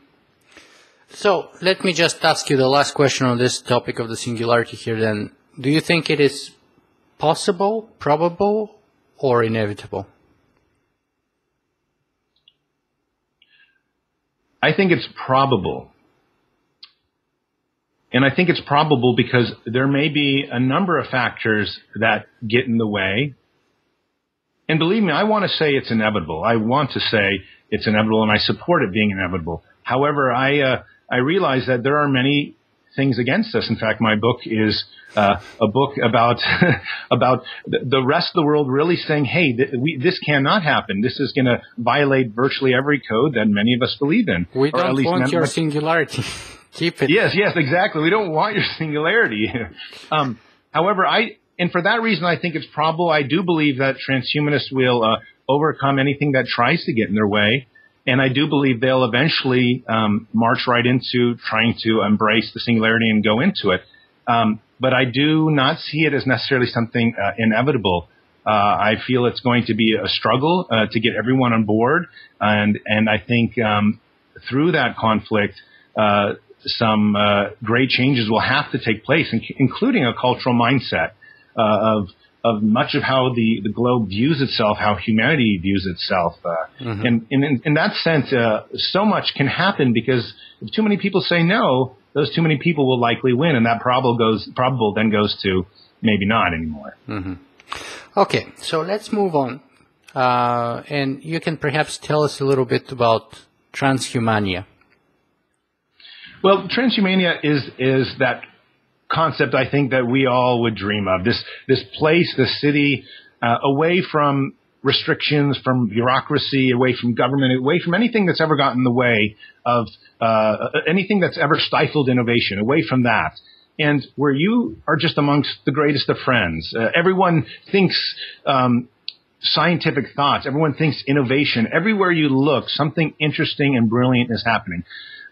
So let me just ask you the last question on this topic of the singularity here then. Do you think it is possible, probable, or inevitable? I think it's probable. And I think it's probable because there may be a number of factors that get in the way. And believe me, I want to say it's inevitable. I want to say it's inevitable and I support it being inevitable. However, I, uh, I realize that there are many things against us. In fact, my book is uh, a book about about the rest of the world really saying, "Hey, th- we, this cannot happen. This is going to violate virtually every code that many of us believe in." We don't want your singularity. Keep it. Yes, yes, exactly. We don't want your singularity. um, however, I and for that reason, I think it's probable. I do believe that transhumanists will uh, overcome anything that tries to get in their way. And I do believe they'll eventually um, march right into trying to embrace the singularity and go into it. Um, but I do not see it as necessarily something uh, inevitable. Uh, I feel it's going to be a struggle uh, to get everyone on board, and and I think um, through that conflict, uh, some uh, great changes will have to take place, including a cultural mindset of of much of how the, the globe views itself, how humanity views itself. Uh, mm-hmm. And, and in, in, that sense, uh, so much can happen because if too many people say no, those too many people will likely win, and that probable goes probable then goes to maybe not anymore. Mm-hmm. Okay, so let's move on, uh, and you can perhaps tell us a little bit about transhumania. Well, transhumania is is that concept I think that we all would dream of. This this place, this city, uh, away from restrictions, from bureaucracy, away from government, away from anything that's ever gotten in the way of uh, anything that's ever stifled innovation, away from that. And where you are just amongst the greatest of friends. Uh, everyone thinks um, scientific thoughts. Everyone thinks innovation. Everywhere you look, something interesting and brilliant is happening.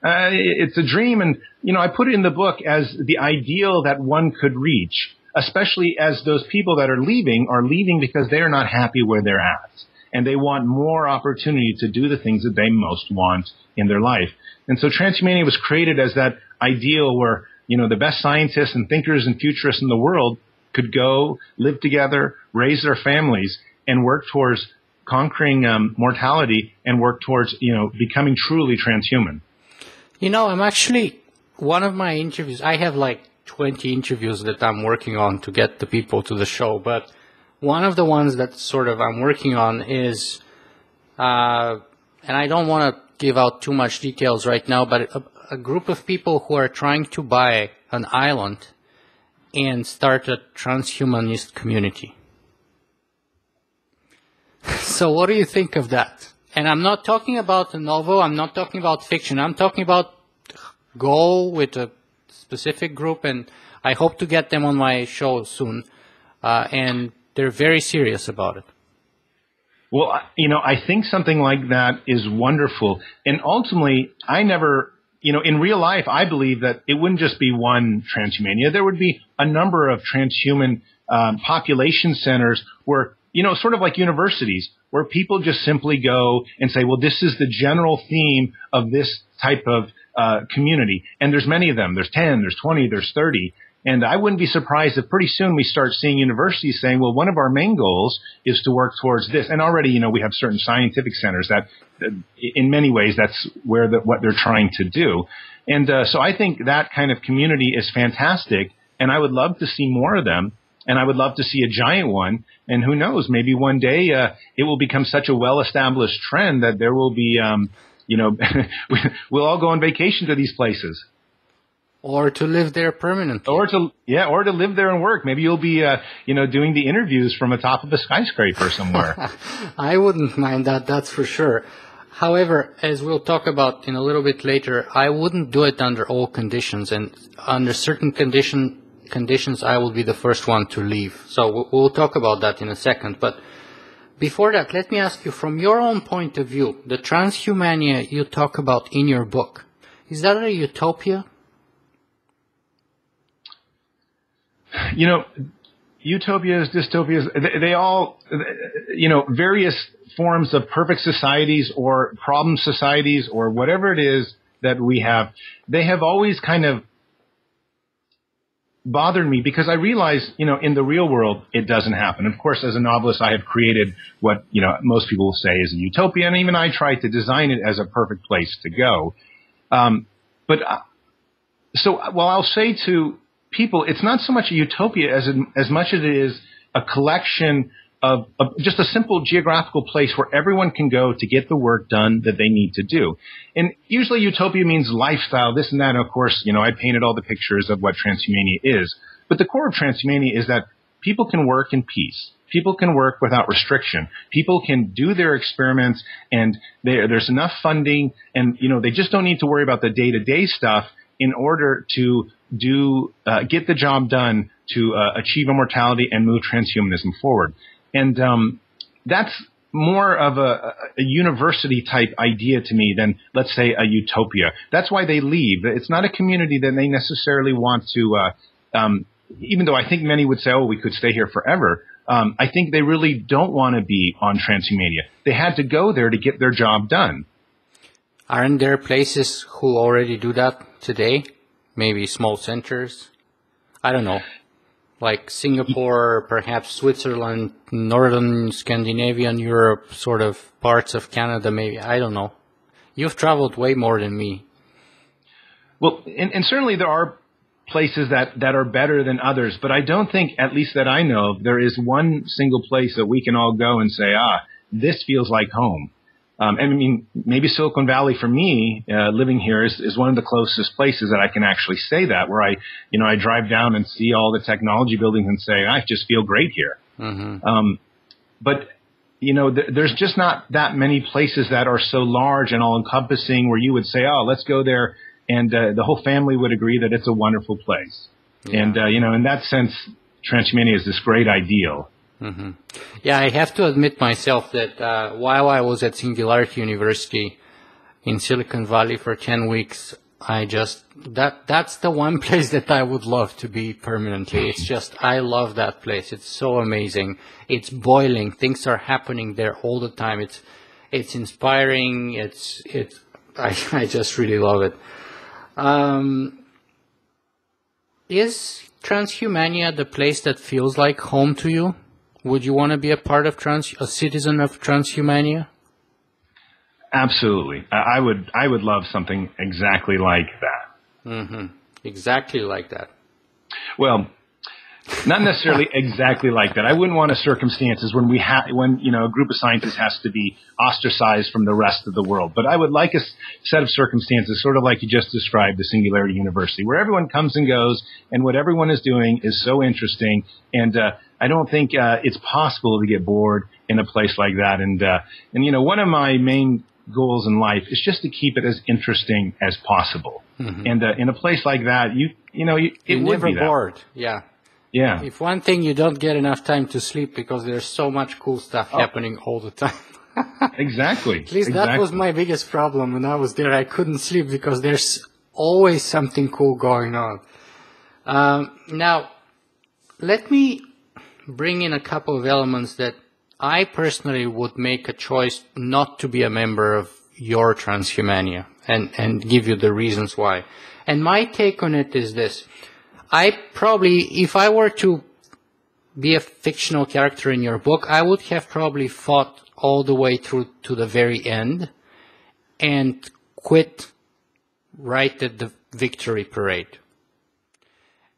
Uh, it's a dream, and you know I put it in the book as the ideal that one could reach, especially as those people that are leaving are leaving because they are not happy where they're at, and they want more opportunity to do the things that they most want in their life. And so transhumania was created as that ideal where you know the best scientists and thinkers and futurists in the world could go live together, raise their families, and work towards conquering um, mortality and work towards you know becoming truly transhuman. You know, I'm actually one of my interviews. I have like 20 interviews that I'm working on to get the people to the show, but one of the ones that sort of I'm working on is, uh, and I don't want to give out too much details right now, but a, a group of people who are trying to buy an island and start a transhumanist community. so what do you think of that? And I'm not talking about a novel, I'm not talking about fiction, I'm talking about go with a specific group, and I hope to get them on my show soon. Uh, and they're very serious about it. Well, you know, I think something like that is wonderful. And ultimately, I never, you know, in real life, I believe that it wouldn't just be one transhumania. There would be a number of transhuman um, population centers where, you know, sort of like universities, where people just simply go and say, well, this is the general theme of this type of uh, community. And there's many of them. There's 10, there's 20, there's 30. And I wouldn't be surprised if pretty soon we start seeing universities saying, well, one of our main goals is to work towards this. And already, you know, we have certain scientific centers that, in many ways, that's where the, what they're trying to do. And uh, so I think that kind of community is fantastic. And I would love to see more of them. And I would love to see a giant one. And who knows, maybe one day uh, it will become such a well-established trend that there will be, um, you know, we'll all go on vacation to these places. Or to live there permanently. Or to yeah, or to live there and work. Maybe you'll be uh, you know doing the interviews from atop of a skyscraper somewhere. I wouldn't mind that. That's for sure. However, as we'll talk about in a little bit later, I wouldn't do it under all conditions, and under certain condition conditions, I will be the first one to leave. So we'll talk about that in a second. But before that, let me ask you, from your own point of view, the transhumania you talk about in your book, is that a utopia? you know, utopias, dystopias, they, they, all, you know, various forms of perfect societies or problem societies or whatever it is that we have, they have always kind of bothered me because I realize, you know, in the real world, it doesn't happen. Of course, as a novelist, I have created what, you know, most people will say is a utopia, and even I try to design it as a perfect place to go. Um, but uh, so, well, I'll say to people, it's not so much a utopia as as much as it is a collection of, just a simple geographical place where everyone can go to get the work done that they need to do. And usually utopia means lifestyle, this and that. And of course, you know, I painted all the pictures of what transhumania is. But the core of transhumania is that people can work in peace. People can work without restriction. People can do their experiments and there's enough funding and, you know, they just don't need to worry about the day to day stuff in order to do uh, get the job done to uh, achieve immortality and move transhumanism forward. And um, that's more of a, a, university type idea to me than, let's say, a utopia. That's why they leave. It's not a community that they necessarily want to. Uh, um, even though I think many would say, "Oh, we could stay here forever." Um, I think they really don't want to be on transhumania. They had to go there to get their job done. Aren't there places who already do that today? maybe small centers. I don't know, like Singapore, perhaps Switzerland, northern Scandinavian Europe, sort of parts of Canada, maybe. I don't know. You've traveled way more than me. Well, and, and certainly there are places that, that are better than others, but I don't think, at least that I know, there is one single place that we can all go and say, ah, this feels like home. Um, and I mean, maybe Silicon Valley for me, uh, living here is, is one of the closest places that I can actually say that, where I, you know, I drive down and see all the technology buildings and say, I just feel great here. Mm-hmm. Um, but you know, th- there's just not that many places that are so large and all encompassing where you would say, oh, let's go there, and uh, the whole family would agree that it's a wonderful place. Yeah. And uh, you know, in that sense, Transhumania is this great ideal. Mm-hmm. Yeah, I have to admit myself that uh, while I was at Singularity University in Silicon Valley for 10 weeks, I just, that, that's the one place that I would love to be permanently. It's just, I love that place. It's so amazing. It's boiling. Things are happening there all the time. It's, it's inspiring. It's, it's, I, I just really love it. Um, is Transhumania the place that feels like home to you? Would you want to be a part of trans, a citizen of Transhumania? Absolutely. I would, I would love something exactly like that. Mm-hmm. Exactly like that. Well, not necessarily exactly like that. I wouldn't want a circumstances when we have when you know a group of scientists has to be ostracized from the rest of the world. But I would like a set of circumstances, sort of like you just described, the Singularity University, where everyone comes and goes, and what everyone is doing is so interesting. And uh, I don't think uh, it's possible to get bored in a place like that. And uh, and you know, one of my main goals in life is just to keep it as interesting as possible. Mm-hmm. And uh, in a place like that, you you know, you, it You're would never be that. bored. Yeah. Yeah. If one thing you don't get enough time to sleep because there's so much cool stuff oh. happening all the time. exactly. At least exactly. that was my biggest problem when I was there. I couldn't sleep because there's always something cool going on. Um, now, let me bring in a couple of elements that I personally would make a choice not to be a member of your transhumania and, and give you the reasons why. And my take on it is this. I probably, if I were to be a fictional character in your book, I would have probably fought all the way through to the very end and quit right at the victory parade.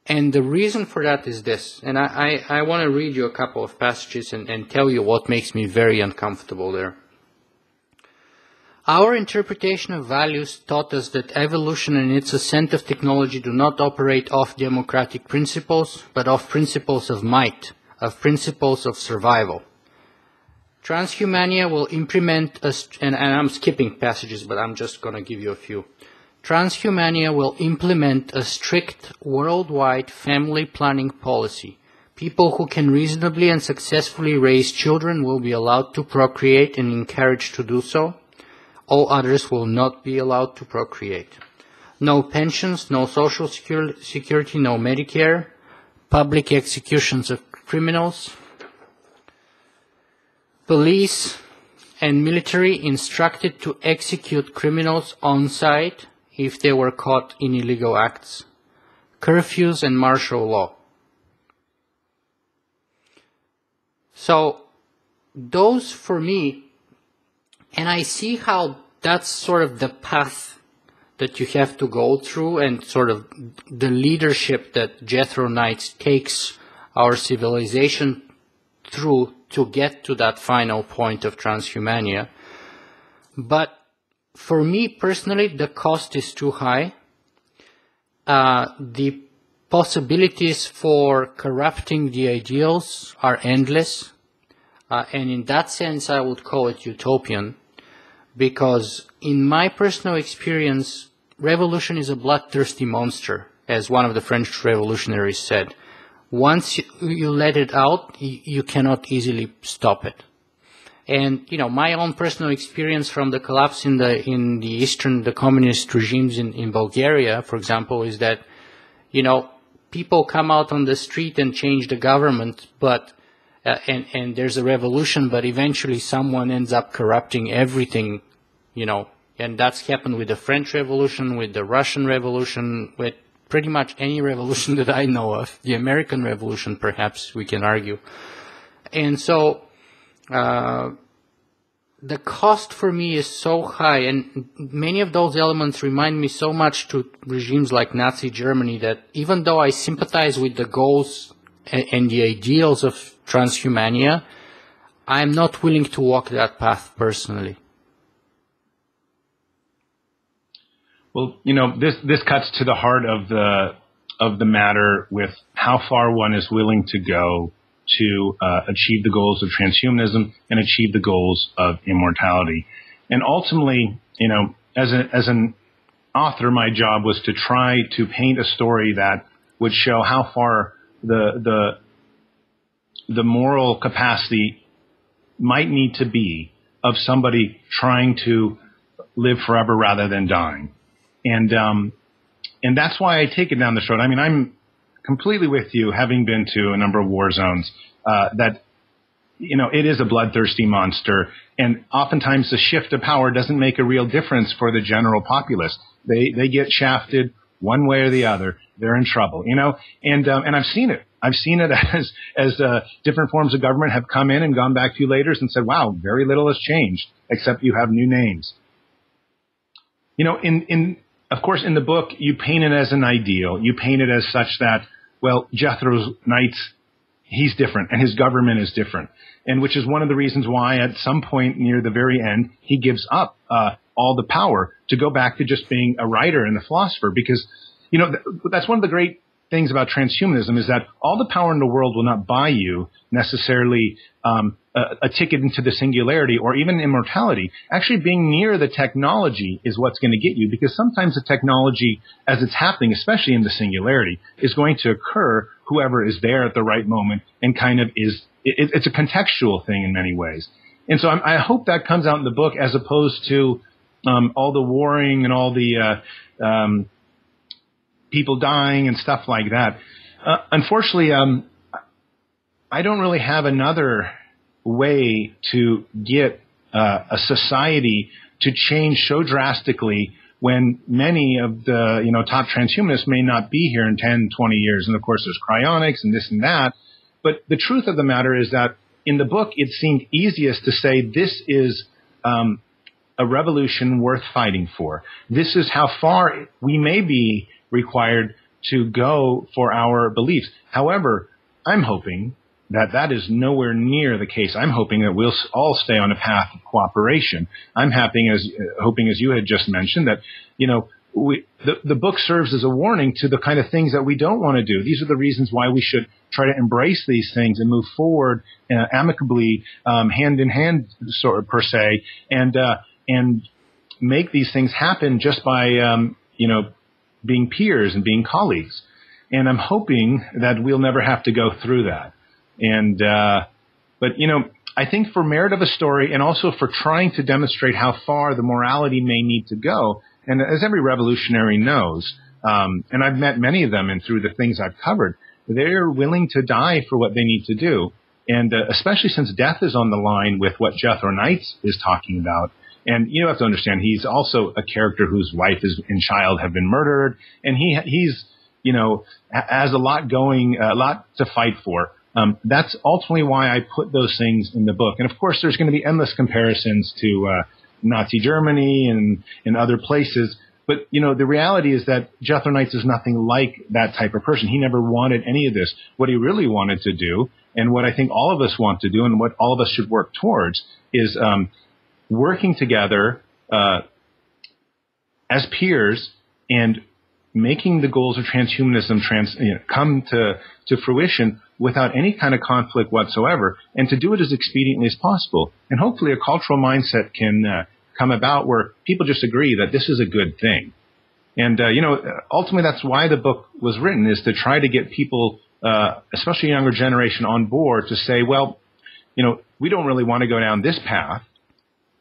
And the reason for that is this, and I, I, I want to read you a couple of passages and, and tell you what makes me very uncomfortable there. Our interpretation of values taught us that evolution and its ascent of technology do not operate off democratic principles, but off principles of might, of principles of survival. Transhumania will implement, a, and, and I'm skipping passages, but I'm just going to give you a few. Transhumania will implement a strict worldwide family planning policy. People who can reasonably and successfully raise children will be allowed to procreate and encouraged to do so. All others will not be allowed to procreate. No pensions, no social security, no Medicare, public executions of criminals, police and military instructed to execute criminals on site if they were caught in illegal acts, curfews and martial law. So those for me, and I see how that's sort of the path that you have to go through and sort of the leadership that Jethro Knight takes our civilization through to get to that final point of transhumania. But for me personally, the cost is too high. Uh, the possibilities for corrupting the ideals are endless. Uh, and in that sense, I would call it utopian because in my personal experience, revolution is a bloodthirsty monster, as one of the French revolutionaries said. Once you, let it out, you, you cannot easily stop it. And you know, my own personal experience from the collapse in the in the eastern the communist regimes in, in Bulgaria, for example, is that you know people come out on the street and change the government, but uh, and and there's a revolution, but eventually someone ends up corrupting everything, you know, and that's happened with the French Revolution, with the Russian Revolution, with pretty much any revolution that I know of, the American Revolution, perhaps we can argue, and so uh, the cost for me is so high, and many of those elements remind me so much to regimes like Nazi Germany that even though I sympathize with the goals and, and the ideals of transhumania, I'm not willing to walk that path personally. Well, you know, this this cuts to the heart of the of the matter with how far one is willing to go to uh, achieve the goals of transhumanism and achieve the goals of immortality. And ultimately, you know, as, a, as an author, my job was to try to paint a story that would show how far the, the, the moral capacity might need to be of somebody trying to live forever rather than dying. And, um, and that's why I take it down this road. I mean, I'm completely with you, having been to a number of war zones, uh, that you know it is a bloodthirsty monster, and oftentimes the shift of power doesn't make a real difference for the general populace. They they get shafted one way or the other. They're in trouble, you know, and um, and I've seen it. I've seen it as as uh, different forms of government have come in and gone back to you later and said, "Wow, very little has changed, except you have new names." You know, in in of course, in the book, you paint it as an ideal. You paint it as such that well, Jethro's Knights, he's different and his government is different. And which is one of the reasons why at some point near the very end, he gives up, uh, all the power to go back to just being a writer and a philosopher because, you know, th- that's one of the great things about transhumanism is that all the power in the world will not buy you necessarily um, a, ticket into the singularity or even immortality. Actually, being near the technology is what's going to get you because sometimes the technology, as it's happening, especially in the singularity, is going to occur whoever is there at the right moment and kind of is. It, it's a contextual thing in many ways, and so I'm, i hope that comes out in the book as opposed to um, all the warring and all the uh, um, people dying and stuff like that. Uh, unfortunately, um, I don't really have another way to get uh, a society to change so drastically when many of the you know top transhumanists may not be here in 10, 20 years. And of course, there's cryonics and this and that. But the truth of the matter is that in the book, it seemed easiest to say this is um, a revolution worth fighting for. This is how far we may be required to go for our beliefs. However, I'm hoping that that is nowhere near the case. I'm hoping that we'll all stay on a path of cooperation. I'm happy as uh, hoping, as you had just mentioned, that you know we, the the book serves as a warning to the kind of things that we don't want to do. These are the reasons why we should try to embrace these things and move forward uh, amicably, um, hand in hand, sort of per se, and uh, and make these things happen just by um, you know being peers and being colleagues. And I'm hoping that we'll never have to go through that. And, uh, but you know, I think for merit of a story and also for trying to demonstrate how far the morality may need to go, and as every revolutionary knows, um, and I've met many of them and through the things I've covered, they're willing to die for what they need to do. And uh, especially since death is on the line with what Jethro Knights is talking about. And you have to understand, he's also a character whose wife is, and child have been murdered, and he he's you know has a lot going, a lot to fight for. Um, that's ultimately why I put those things in the book. And of course, there's going to be endless comparisons to uh, Nazi Germany and, and other places. But you know, the reality is that Jethro Knights is nothing like that type of person. He never wanted any of this. What he really wanted to do, and what I think all of us want to do, and what all of us should work towards, is um, working together uh, as peers and making the goals of transhumanism trans, you know, come to, to fruition without any kind of conflict whatsoever, and to do it as expediently as possible. And hopefully, a cultural mindset can uh, come about where people just agree that this is a good thing. And uh, you know, ultimately, that's why the book was written is to try to get people, uh, especially younger generation, on board to say, well, you know, we don't really want to go down this path,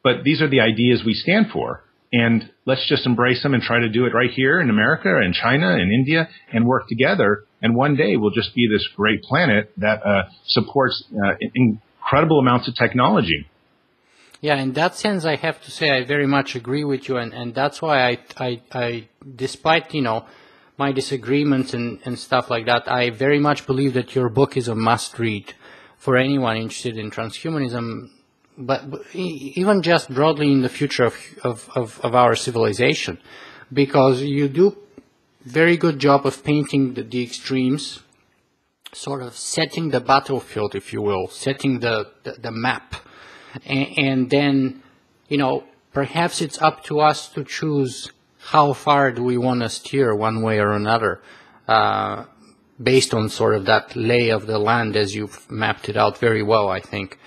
but these are the ideas we stand for and let's just embrace them and try to do it right here in America and China and India and work together. And one day we'll just be this great planet that uh, supports uh, incredible amounts of technology. Yeah, in that sense, I have to say I very much agree with you, and, and that's why I, I, I, despite you know my disagreements and, and stuff like that, I very much believe that your book is a must read for anyone interested in transhumanism but, even just broadly in the future of, of, of, of, our civilization, because you do very good job of painting the, the extremes, sort of setting the battlefield, if you will, setting the, the, the map, and, and then, you know, perhaps it's up to us to choose how far do we want to steer one way or another, uh, based on sort of that lay of the land as you've mapped it out very well, I think.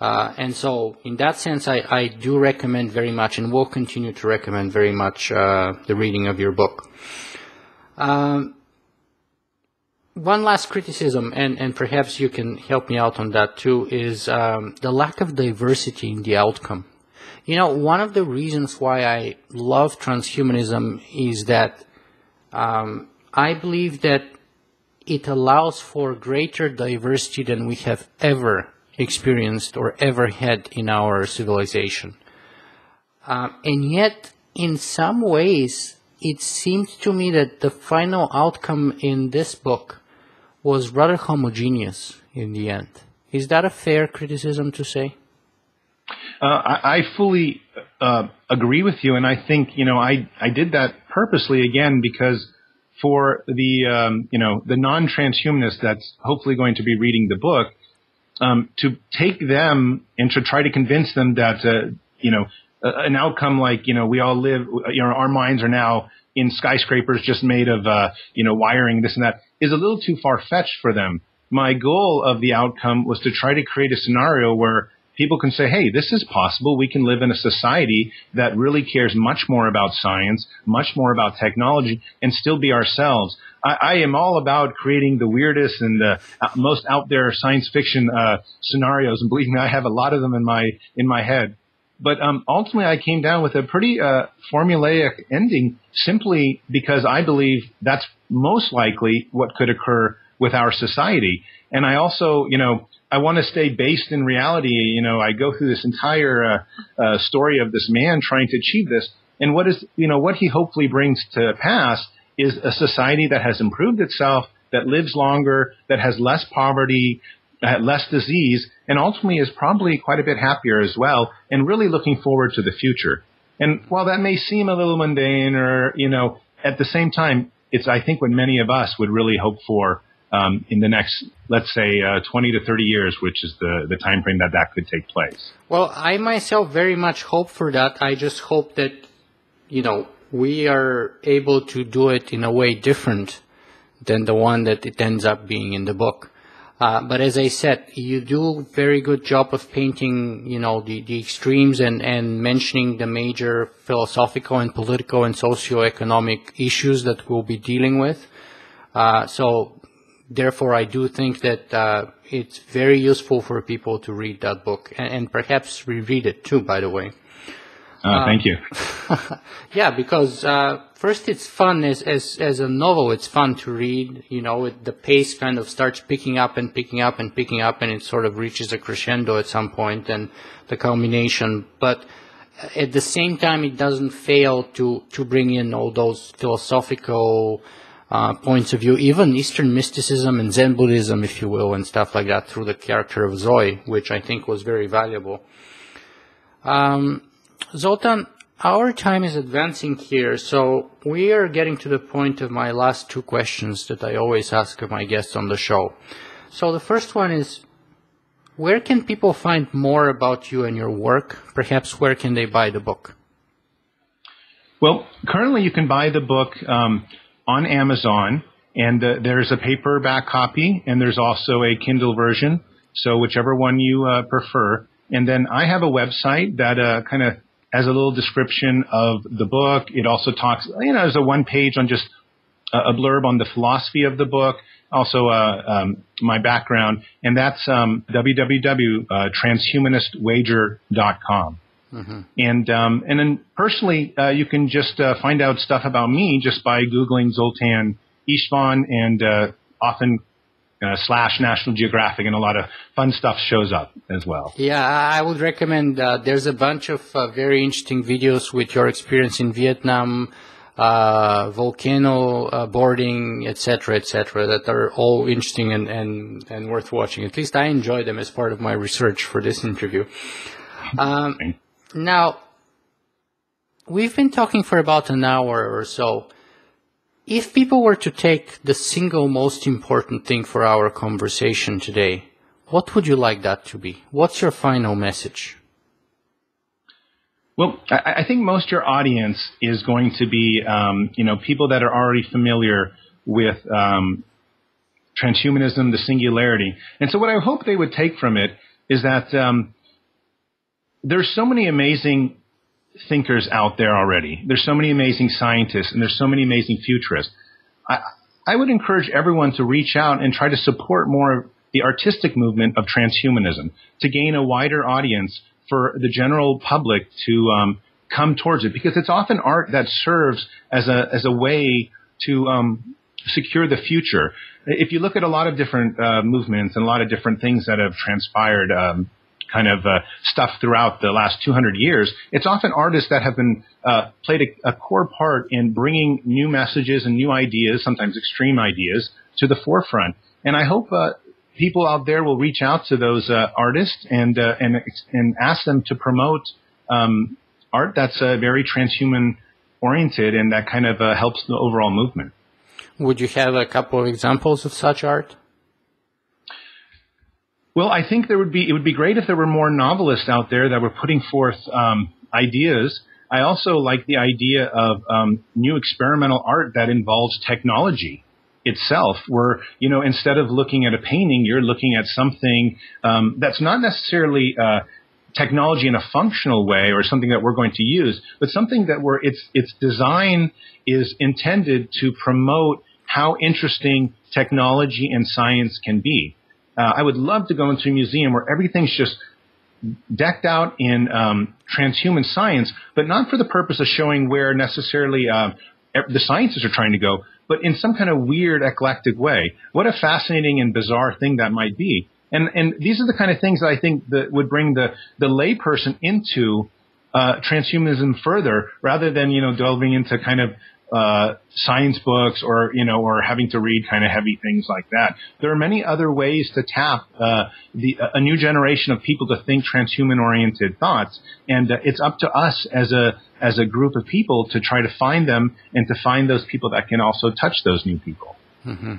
Uh, and so, in that sense, I, I, do recommend very much, and will continue to recommend very much uh, the reading of your book. Um, one last criticism, and, and perhaps you can help me out on that too, is um, the lack of diversity in the outcome. You know, one of the reasons why I love transhumanism is that um, I believe that it allows for greater diversity than we have ever experienced or ever had in our civilization. Uh, and yet, in some ways, it seems to me that the final outcome in this book was rather homogeneous in the end. Is that a fair criticism to say? Uh, I, I, fully uh, agree with you, and I think you know I I did that purposely again because for the um, you know the non-transhumanist that's hopefully going to be reading the book, um, to take them and to try to convince them that uh, you know an outcome like you know we all live you know our minds are now in skyscrapers just made of uh, you know wiring this and that is a little too far fetched for them. My goal of the outcome was to try to create a scenario where people can say, hey, this is possible. We can live in a society that really cares much more about science, much more about technology, and still be ourselves. I, I am all about creating the weirdest and the most out there science fiction uh, scenarios, and believe me, I have a lot of them in my in my head. But um, ultimately, I came down with a pretty uh, formulaic ending, simply because I believe that's most likely what could occur with our society. And I also, you know, I want to stay based in reality. You know, I go through this entire uh, uh, story of this man trying to achieve this, and what is, you know, what he hopefully brings to pass is a society that has improved itself, that lives longer, that has less poverty, uh, less disease, and ultimately is probably quite a bit happier as well, and really looking forward to the future. And while that may seem a little mundane, or you know, at the same time, it's I think what many of us would really hope for um, in the next, let's say, uh, 20 to 30 years, which is the, the time frame that that could take place. Well, I myself very much hope for that. I just hope that, you know, we are able to do it in a way different than the one that it ends up being in the book. Uh, but as I said, you do a very good job of painting, you know, the, the extremes and, and mentioning the major philosophical and political and socio-economic issues that we'll be dealing with. Uh, so therefore, I do think that uh, it's very useful for people to read that book and, and perhaps reread it too. By the way. Uh, thank you. yeah, because uh, first it's fun as, as as a novel. It's fun to read. You know, it, the pace kind of starts picking up and picking up and picking up, and it sort of reaches a crescendo at some point, and the culmination. But at the same time, it doesn't fail to to bring in all those philosophical uh, points of view, even Eastern mysticism and Zen Buddhism, if you will, and stuff like that through the character of Zoe, which I think was very valuable. Um, Zoltan, our time is advancing here, so we are getting to the point of my last two questions that I always ask of my guests on the show. So the first one is, where can people find more about you and your work? Perhaps where can they buy the book? Well, currently you can buy the book um, on Amazon, and uh, there's a paperback copy, and there's also a Kindle version. So whichever one you uh, prefer. And then I have a website that uh, kind of has a little description of the book. It also talks, you know, there's a one page on just a blurb on the philosophy of the book, also uh, um, my background, and that's um, www.transhumanistwager.com. Mm-hmm. And um, and then personally, uh, you can just uh, find out stuff about me just by googling Zoltan Istvan, and uh, often uh, slash National Geographic, and a lot of fun stuff shows up as well. Yeah, I would recommend. Uh, there's a bunch of uh, very interesting videos with your experience in Vietnam. volcano boarding, etc., etc., that are all interesting and, and, and worth watching. At least I enjoy them as part of my research for this interview. Um, now, we've been talking for about an hour or so. If people were to take the single most important thing for our conversation today, what would you like that to be? What's your final message? Well, I, think most your audience is going to be, um, you know, people that are already familiar with um, transhumanism, the singularity. And so what I hope they would take from it is that um, there's so many amazing thinkers out there already. There's so many amazing scientists and there's so many amazing futurists. I, I would encourage everyone to reach out and try to support more of the artistic movement of transhumanism to gain a wider audience for the general public to um, come towards it because it's often art that serves as a as a way to um, secure the future. If you look at a lot of different uh, movements and a lot of different things that have transpired um, kind of uh, stuff throughout the last 200 years, it's often artists that have been uh, played a, a, core part in bringing new messages and new ideas, sometimes extreme ideas, to the forefront. And I hope uh, people out there will reach out to those uh, artists and uh, and and ask them to promote um, art that's uh, very transhuman oriented and that kind of helps the overall movement. Would you have a couple of examples of such art? Well, I think there would be it would be great if there were more novelists out there that were putting forth um, ideas. I also like the idea of um, new experimental art that involves technology itself, where you know instead of looking at a painting, you're looking at something um, that's not necessarily uh, technology in a functional way or something that we're going to use, but something that where its its design is intended to promote how interesting technology and science can be. Uh, I would love to go into a museum where everything's just decked out in um, transhuman science, but not for the purpose of showing where necessarily uh, the sciences are trying to go, but in some kind of weird, eclectic way. What a fascinating and bizarre thing that might be. And and these are the kind of things that I think that would bring the the layperson into uh, transhumanism further, rather than you know delving into kind of uh, science books or you know or having to read kind of heavy things like that. There are many other ways to tap uh, the a new generation of people to think transhuman oriented thoughts, and uh, it's up to us as a as a group of people to try to find them and to find those people that can also touch those new people. Mm-hmm.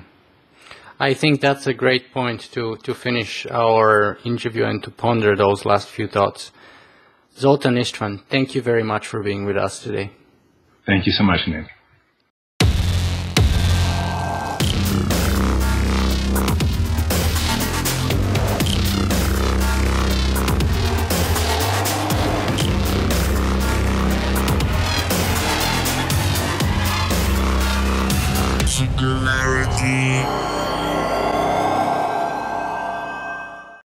I think that's a great point to to finish our interview and to ponder those last few thoughts. Zoltan Istvan, thank you very much for being with us today. Thank you so much, Nick.